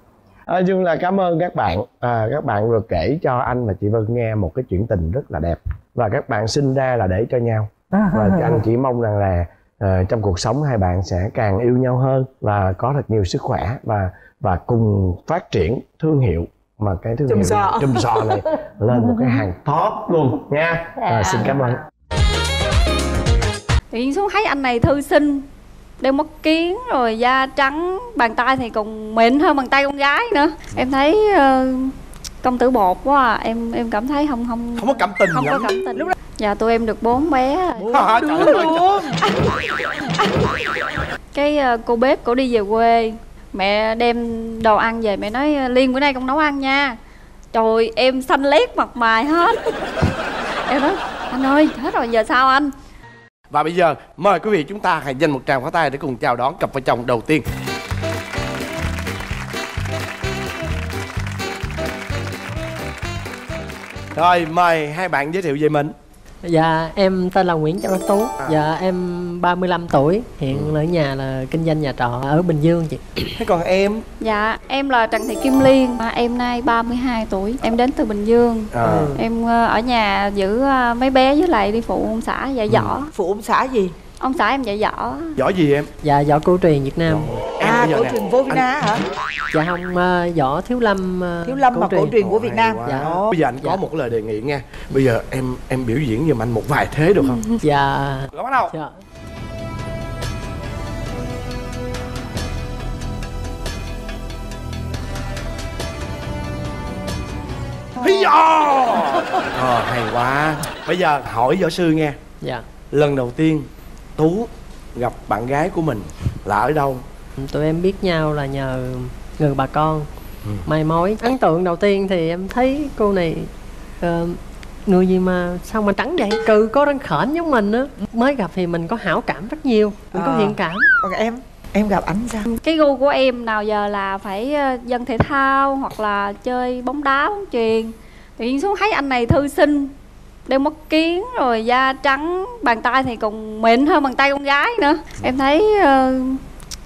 Nói chung là cảm ơn các bạn. À, Các bạn vừa kể cho anh và chị Vân nghe một cái chuyện tình rất là đẹp. Và các bạn sinh ra là để cho nhau. Và anh chỉ mong rằng là ờ, trong cuộc sống hai bạn sẽ càng yêu nhau hơn Và có thật nhiều sức khỏe Và và cùng phát triển thương hiệu mà cái thương Chùm hiệu sò. chùm sò này lên một cái hàng top luôn nha à, xin cảm ơn nhiên xuống thấy anh này thư sinh đeo mắt kiến rồi da trắng bàn tay thì còn mịn hơn bàn tay con gái nữa em thấy ờ, công tử bột quá à. em em cảm thấy không không không có cảm tình không có lắm. cảm tình lúc đó dạ tụi em được bốn bé rồi. À, trời ơi, cái ờ, cô bếp cổ đi về quê mẹ đem đồ ăn về mẹ nói ờ, liên bữa nay con nấu ăn nha. Trời em xanh lét mặt mày hết. Em nói anh ơi hết rồi giờ sao anh? Và bây giờ mời quý vị chúng ta hãy dành một tràng pháo tay để cùng chào đón cặp vợ chồng đầu tiên. Rồi mời hai bạn giới thiệu về mình. Dạ em tên là Nguyễn Châu Đắc Tú Dạ em 35 tuổi Hiện ở nhà là kinh doanh nhà trọ ở Bình Dương chị Thế còn em? Dạ, em là Trần Thị Kim Liên, mà em nay 32 tuổi. Em đến từ Bình Dương. À. Em ờ, ở nhà giữ ờ, mấy bé với lại đi phụ ông xã dạy võ. phụ ông xã gì Ông xã em dạy võ. Võ gì em? Dạ võ cổ truyền Việt Nam à cổ nè, truyền vô Việt Nam hả Dạ không ờ, võ thiếu lâm ờ, thiếu lâm mà cổ truyền của Việt Nam Dạ. Bây giờ anh có một lời đề nghị nha. Bây giờ em em biểu diễn giùm anh một vài thế được không? Dạ Rồi bắt đầu. Dạ Hi Ờ hay quá. Bây giờ hỏi võ sư nghe. Dạ Lần đầu tiên Tú gặp bạn gái của mình là ở đâu? Tụi em biết nhau là nhờ người bà con Ừ. Mai mối Ấn tượng đầu tiên thì em thấy cô này ờ, Người gì mà sao mà trắng vậy Cừ có răng khểnh giống mình á Mới gặp thì mình có hảo cảm rất nhiều Mình có À. thiện cảm còn em em gặp ảnh sao Cái gu của em nào giờ là phải ờ, dân thể thao hoặc là chơi bóng đá, bóng chuyền. Tự nhiên xuống thấy anh này thư sinh, đeo mắt kiến rồi da trắng, bàn tay thì còn mịn hơn bàn tay con gái nữa. Em thấy ờ,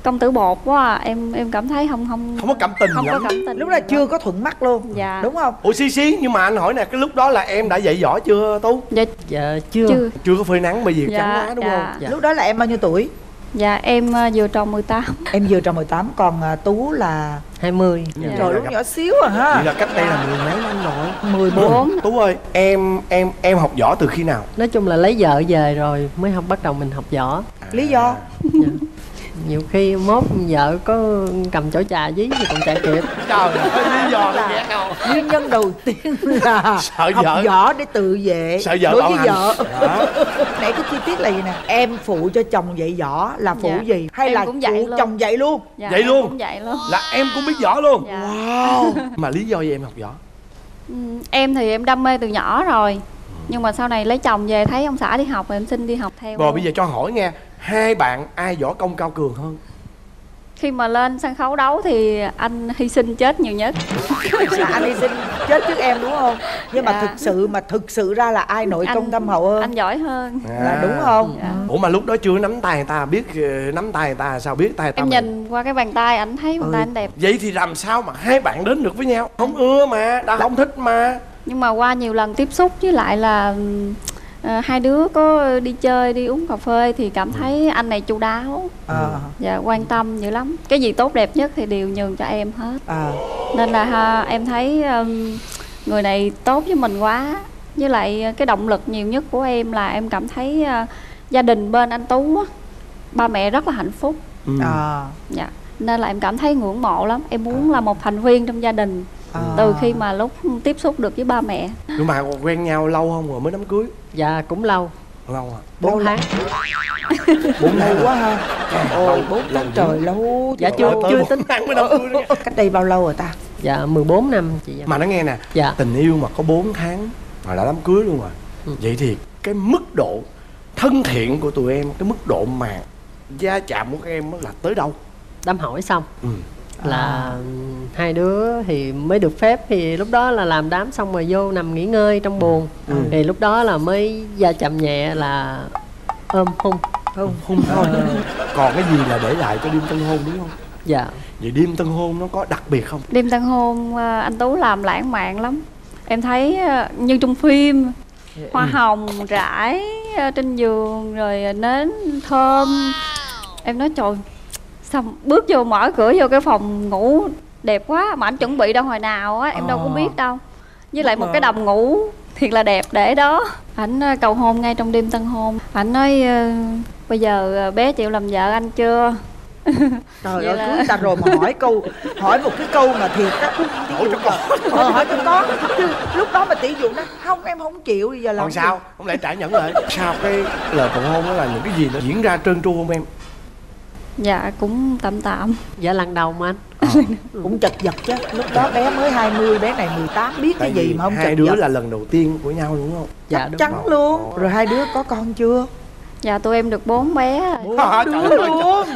công tử bột quá à. em em cảm thấy không không Không có cảm tình không có lắm. cảm tình lúc đó chưa có thuận mắt luôn dạ đúng không Ủa xí xí nhưng mà anh hỏi nè cái lúc đó là em đã dạy võ chưa Tú? dạ Dạ chưa chưa Chưa có phơi nắng bởi vì Dạ, trắng quá đúng dạ. không? Dạ. lúc đó là em bao nhiêu tuổi dạ em ờ, vừa tròn 18 em vừa tròn 18 còn à, tú là 20 Dạ. trời lúc nhỏ xíu à ha. Vậy là cách đây là mười mấy năm rồi. 14 Tú ơi em em em học võ từ khi nào? Nói chung là lấy vợ về rồi mới học bắt đầu mình học võ. Lý do Nhiều khi mốt vợ có cầm chổi trà dí thì còn chạy kịp Trời ơi lý do là ghét không? nguyên nhân đầu tiên là Sợ học vợ. võ để tự vệ Sợ vợ đối với hành. vợ Đó. nãy cái chi tiết là gì nè em phụ cho chồng dạy võ là phụ Dạ. gì hay Em là cũng dạy phụ luôn. chồng dạy luôn dạ, em luôn? cũng vậy luôn Là em cũng biết võ luôn Dạ. Wow Mà lý do gì em học võ? Ừ, em thì em đam mê từ nhỏ rồi nhưng mà sau này lấy chồng về thấy ông xã đi học rồi em xin đi học theo Rồi bây giờ cho hỏi nghe Hai bạn ai võ công cao cường hơn? khi mà lên sân khấu đấu thì anh hy sinh chết nhiều nhất. Là anh hy sinh chết trước em đúng không? Nhưng mà Dạ. thực sự mà thực sự ra là ai nội Anh- công thâm hậu hơn? anh giỏi hơn. Là đúng không? Dạ. ủa mà lúc đó chưa nắm tay ta biết ờ, nắm tay ta sao biết tay ta em mình- nhìn qua cái bàn tay ảnh thấy bàn tay anh đẹp. Vậy thì làm sao mà hai bạn đến được với nhau? Không ưa mà đã không thích mà. Nhưng mà qua nhiều lần tiếp xúc với lại là ờ, hai đứa có đi chơi đi uống cà phê thì cảm thấy anh này chu đáo. Ờ. và quan tâm dữ lắm. Cái gì tốt đẹp nhất thì đều nhường cho em hết. À. nên là ha, em thấy um, người này tốt với mình quá. Với lại cái động lực nhiều nhất của em là em cảm thấy ờ, gia đình bên anh tú á, ba mẹ rất là hạnh phúc. Ừ. à. dạ nên là em cảm thấy ngưỡng mộ lắm. Em muốn là một thành viên trong gia đình À. từ khi mà lúc tiếp xúc được với ba mẹ. Nhưng mà quen nhau lâu không rồi mới đám cưới? Dạ cũng lâu. Lâu à? Bốn tháng. bốn lâu quá ha. Ôi bốn tháng trời lâu Dạ, chưa- chưa tính. tháng mới đám cưới. Cách đây bao lâu rồi ta? Dạ 14 năm chị dạ. mà nó nghe nè Dạ. tình yêu mà có 4 tháng mà đã đám cưới luôn rồi. Ừ. vậy thì cái mức độ thân thiện của tụi em cái mức độ mà gia chạm của các em á là tới đâu? Đám hỏi xong. Ừ. là hai đứa thì mới được phép thì lúc đó là làm đám xong rồi vô nằm nghỉ ngơi trong buồng. Ừ. thì lúc đó là mới da chạm nhẹ là ôm hôn. Không hôn. Thôi còn cái gì là để lại cho đêm tân hôn đúng không? Dạ. Vậy đêm tân hôn nó có đặc biệt không? Đêm tân hôn ờ, anh tú làm lãng mạn lắm. Em thấy ờ, như trong phim hoa hồng rải ờ, trên giường rồi nến thơm. Em nói trời xong bước vô mở cửa vô cái phòng ngủ đẹp quá mà anh chuẩn bị đâu hồi nào á em đâu có Ờ. biết đâu. Với lại một cái đầm ngủ thiệt là đẹp để đó. Ảnh ờ, cầu hôn ngay trong đêm tân hôn. Ảnh nói ờ, bây giờ bé chịu làm vợ anh chưa? Trời Vậy ơi là- cưới ta rồi mà hỏi câu hỏi một cái câu mà thiệt á hỏi cho con ờ, hỏi cho con chứ lúc đó mà tỷ dụ nó không em không chịu bây giờ làm còn sao? không lẽ trả nhẫn lại. Sao cái lời cầu hôn đó là những cái gì nó diễn ra trơn tru không em dạ cũng tạm tạm. Dạ lần đầu mà anh. Cũng chật vật chứ. Lúc đó bé mới 20 bé này 18 biết cái Tại gì vì mà không hai chật đứa vật. là lần đầu tiên của nhau đúng không? Dạ chắc đúng chắn rồi. luôn. Rồi hai đứa có con chưa? Dạ tụi em được bốn bé rồi. Trời đứa ơi, luôn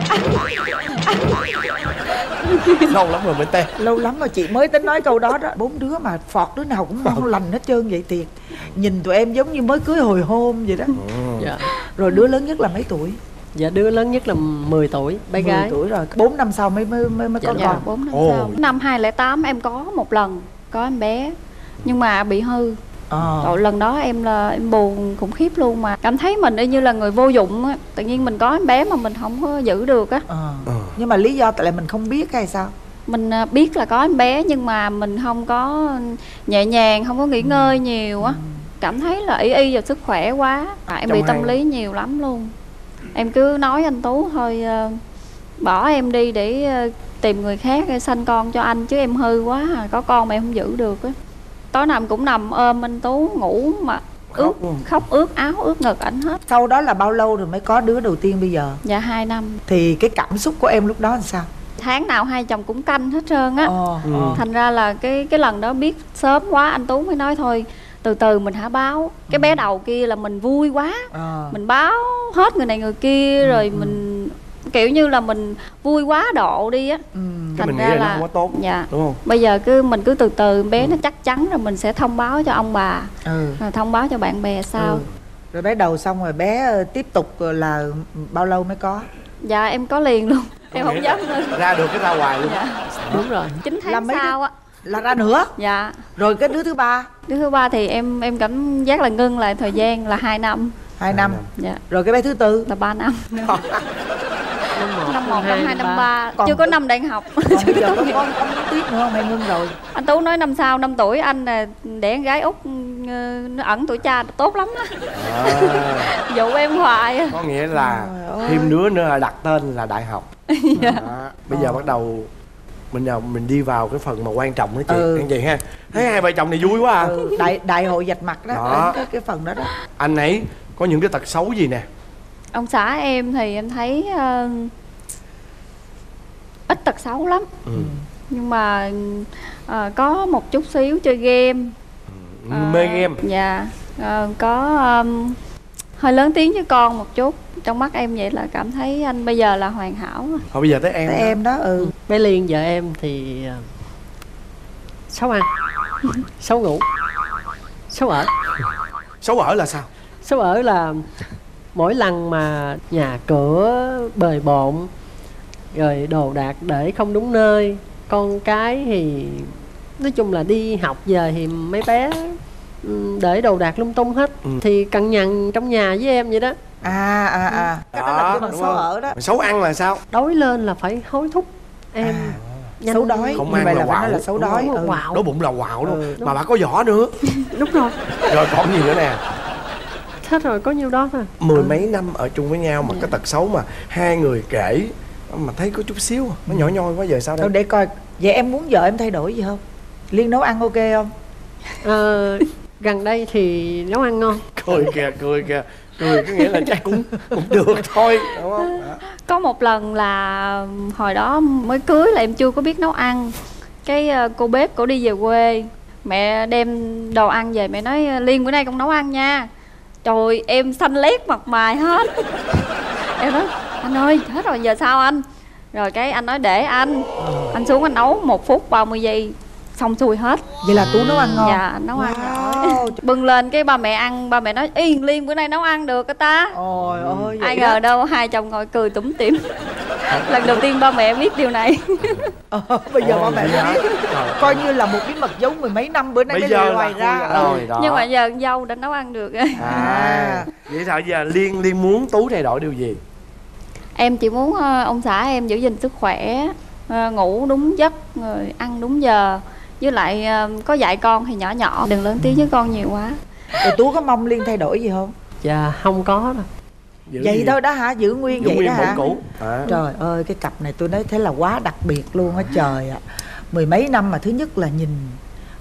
lâu lắm rồi mới tê lâu lắm rồi chị mới tính nói câu đó đó. Bốn đứa mà phọt đứa nào cũng ngon lành hết trơn vậy thiệt. Nhìn tụi em giống như mới cưới hồi hôn vậy đó. Dạ. Rồi đứa lớn nhất là mấy tuổi dạ đứa lớn nhất là 10 tuổi bé 10 gái. tuổi rồi 4 năm sau mới mới mới, mới có dạ con. bốn năm Ồ. sau. Năm 2008 em có một lần có em bé nhưng mà bị hư. Ờ. Rồi lần đó em là em buồn khủng khiếp luôn mà. Cảm thấy mình y như là người vô dụng á. Tự nhiên mình có em bé mà mình không có giữ được á. Ờ. Ờ. nhưng mà lý do tại là mình không biết hay sao? Mình à, biết là có em bé nhưng mà mình không có nhẹ nhàng không có nghỉ ngơi nhiều á. Cảm thấy là ý y vào sức khỏe quá. À, em Trong bị tâm lý nhiều lắm luôn em cứ nói anh tú thôi ờ, bỏ em đi để ờ, tìm người khác sanh con cho anh chứ em hư quá à. có con mà em không giữ được á tối em cũng nằm ôm anh tú ngủ mà ướt Khóc luôn. khóc ướt áo ướt ngực ảnh hết sau đó là bao lâu rồi mới có đứa đầu tiên bây giờ dạ hai năm thì cái cảm xúc của em lúc đó làm sao tháng nào hai chồng cũng canh hết trơn á ờ, Ừ. thành ra là cái cái lần đó biết sớm quá anh tú mới nói thôi từ từ mình hả báo. Cái bé đầu kia là mình vui quá. Ờ. mình báo hết người này người kia rồi mình kiểu như là mình vui quá độ đi á. Ừ. mình Thành nghĩ ra là nó là- không có tốt dạ. đúng không? Bây giờ cứ mình cứ từ từ bé nó chắc chắn rồi mình sẽ thông báo cho ông bà. Ừ. rồi thông báo cho bạn bè sau Ừ. rồi bé đầu xong rồi bé ờ, tiếp tục ờ, là bao lâu mới có? Dạ em có liền luôn. Em không dám ra được cái ra hoài luôn. Dạ. Đúng rồi chín tháng sau á là ra nữa? Dạ. Rồi cái đứa thứ ba? Đứa thứ ba thì em em cảm giác là ngưng lại thời gian là 2 năm. Hai năm. Dạ. Rồi cái bé thứ tư? Là 3 năm. Năm một. Năm năm hai năm ba. Chưa có năm đại học. Còn bây giờ có có có tiếp nữa không? Hay ngưng rồi. Anh tú nói năm sau 5 tuổi anh là đẻ con gái út ừ, nó ẩn tuổi cha tốt lắm á. À, dụ em hoài có nghĩa là thêm đứa nữa là đặt tên là đại học. Dạ. Đó. bây giờ bắt đầu mình giờ mình đi vào cái phần mà quan trọng đó chị Ừ. anh chị ha? Thấy hai vợ chồng này vui quá à. Ừ, đại đại hội vạch mặt đó, Đó. cái, cái phần đó đó. Anh ấy có những cái tật xấu gì nè? Ông xã em thì em thấy ờ, ít tật xấu lắm. Ừ. nhưng mà ờ, có một chút xíu chơi game. Ờ, mê game. dạ Ờ, có ờm, hơi lớn tiếng với con một chút trong mắt em vậy là cảm thấy anh bây giờ là hoàn hảo thôi bây giờ tới em Tới đó. em đó ừ. Bé liên vợ em thì ờ, xấu ăn xấu ngủ xấu ở. Xấu ở là sao? Xấu ở là mỗi lần mà nhà cửa bời bộn rồi đồ đạc để không đúng nơi con cái thì nói chung là đi học về thì mấy bé ừ, để đồ đạc lung tung hết. Ừ. thì cằn nhằn trong nhà với em vậy đó à à à. Cái đó là kêu bằng xấu ở đó. Xấu ăn là sao? Đói lên là phải hối thúc em. Nhanh- xấu đói. Không ăn vậy là là quạo. là xấu đói. Đúng rồi, ừ. quạo. đói bụng là quạo luôn. Ừ, mà bà có vỏ nữa. Đúng rồi. Rồi còn gì nữa nè? Hết rồi có nhiêu đó thôi. Mười mấy năm ở chung với nhau mà cái tật xấu mà hai người kể mà thấy có chút xíu à, nó nhỏ nhoi quá giờ sao đây? Để coi vậy em muốn vợ em thay đổi gì không? Liên nấu ăn ok không? Ờ, gần đây thì nấu ăn ngon. Cười kìa cười kìa cười, có nghĩa là chắc cũng cũng được thôi, đúng không? Đó. có một lần là hồi đó mới cưới là em chưa có biết nấu ăn. Cái ờ, cô bếp cổ đi về quê, mẹ đem đồ ăn về, mẹ nói ờ, liên bữa nay con nấu ăn nha. Trời, em xanh lét mặt mày hết. Em nói, anh ơi, hết rồi, giờ sao anh? Rồi cái anh nói, để anh. Anh xuống anh nấu một phút 30 giây xong xuôi hết. Vậy là tú nấu ăn ngon. Dạ nấu ăn Wow. giỏi bưng lên cái ba mẹ ăn ba mẹ nói yên liên bữa nay nấu ăn được cái ta? Ôi ôi vậy ai đó. ngờ đâu hai chồng ngồi cười tủm tỉm lần đầu tiên ba mẹ biết điều này. Ờ, bây giờ ba Ồ, mẹ mới biết. coi như là một bí mật giấu mười mấy năm bữa nay bây mới hoài ra. rồi đó. Nhưng mà giờ con dâu đã nấu ăn được. À. Vậy sao? Giờ liên liên muốn tú thay đổi điều gì? Em chỉ muốn ờ, ông xã em giữ gìn sức khỏe ờ, ngủ đúng giấc rồi ăn đúng giờ với lại ờ, có dạy con thì nhỏ nhỏ đừng lớn tiếng với con nhiều quá. Rồi tú có mong liên thay đổi gì không? Dạ không có đâu Giữ vậy gì? thôi đó hả? Giữ nguyên giữ vậy nguyên đó hả? cũ. À. trời ơi cái cặp này tôi nói thế là quá đặc biệt luôn á trời ạ. Mười mấy năm mà thứ nhất là nhìn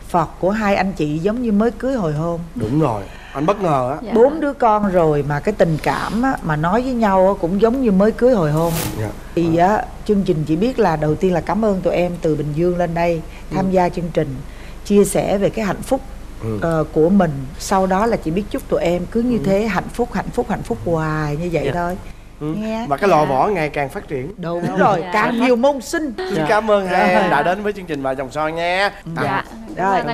phật của hai anh chị giống như mới cưới hồi hôn. Đúng rồi anh bất ngờ á Dạ. bốn đứa con rồi mà cái tình cảm á, mà nói với nhau á, cũng giống như mới cưới hồi hôn Dạ. thì á chương trình chỉ biết là đầu tiên là cảm ơn tụi em từ bình dương lên đây tham gia chương trình chia sẻ về cái hạnh phúc Ừ. ờ, của mình sau đó là chỉ biết chúc tụi em cứ như thế hạnh phúc hạnh phúc hạnh phúc hoài như vậy Dạ. thôi Ừ. nghe và cái lò vỏ ngày càng phát triển đúng rồi Dạ. càng nhiều môn sinh xin cảm ơn hai Dạ. em đã đến với chương trình vợ chồng son nha dạ Rồi. Ơn anh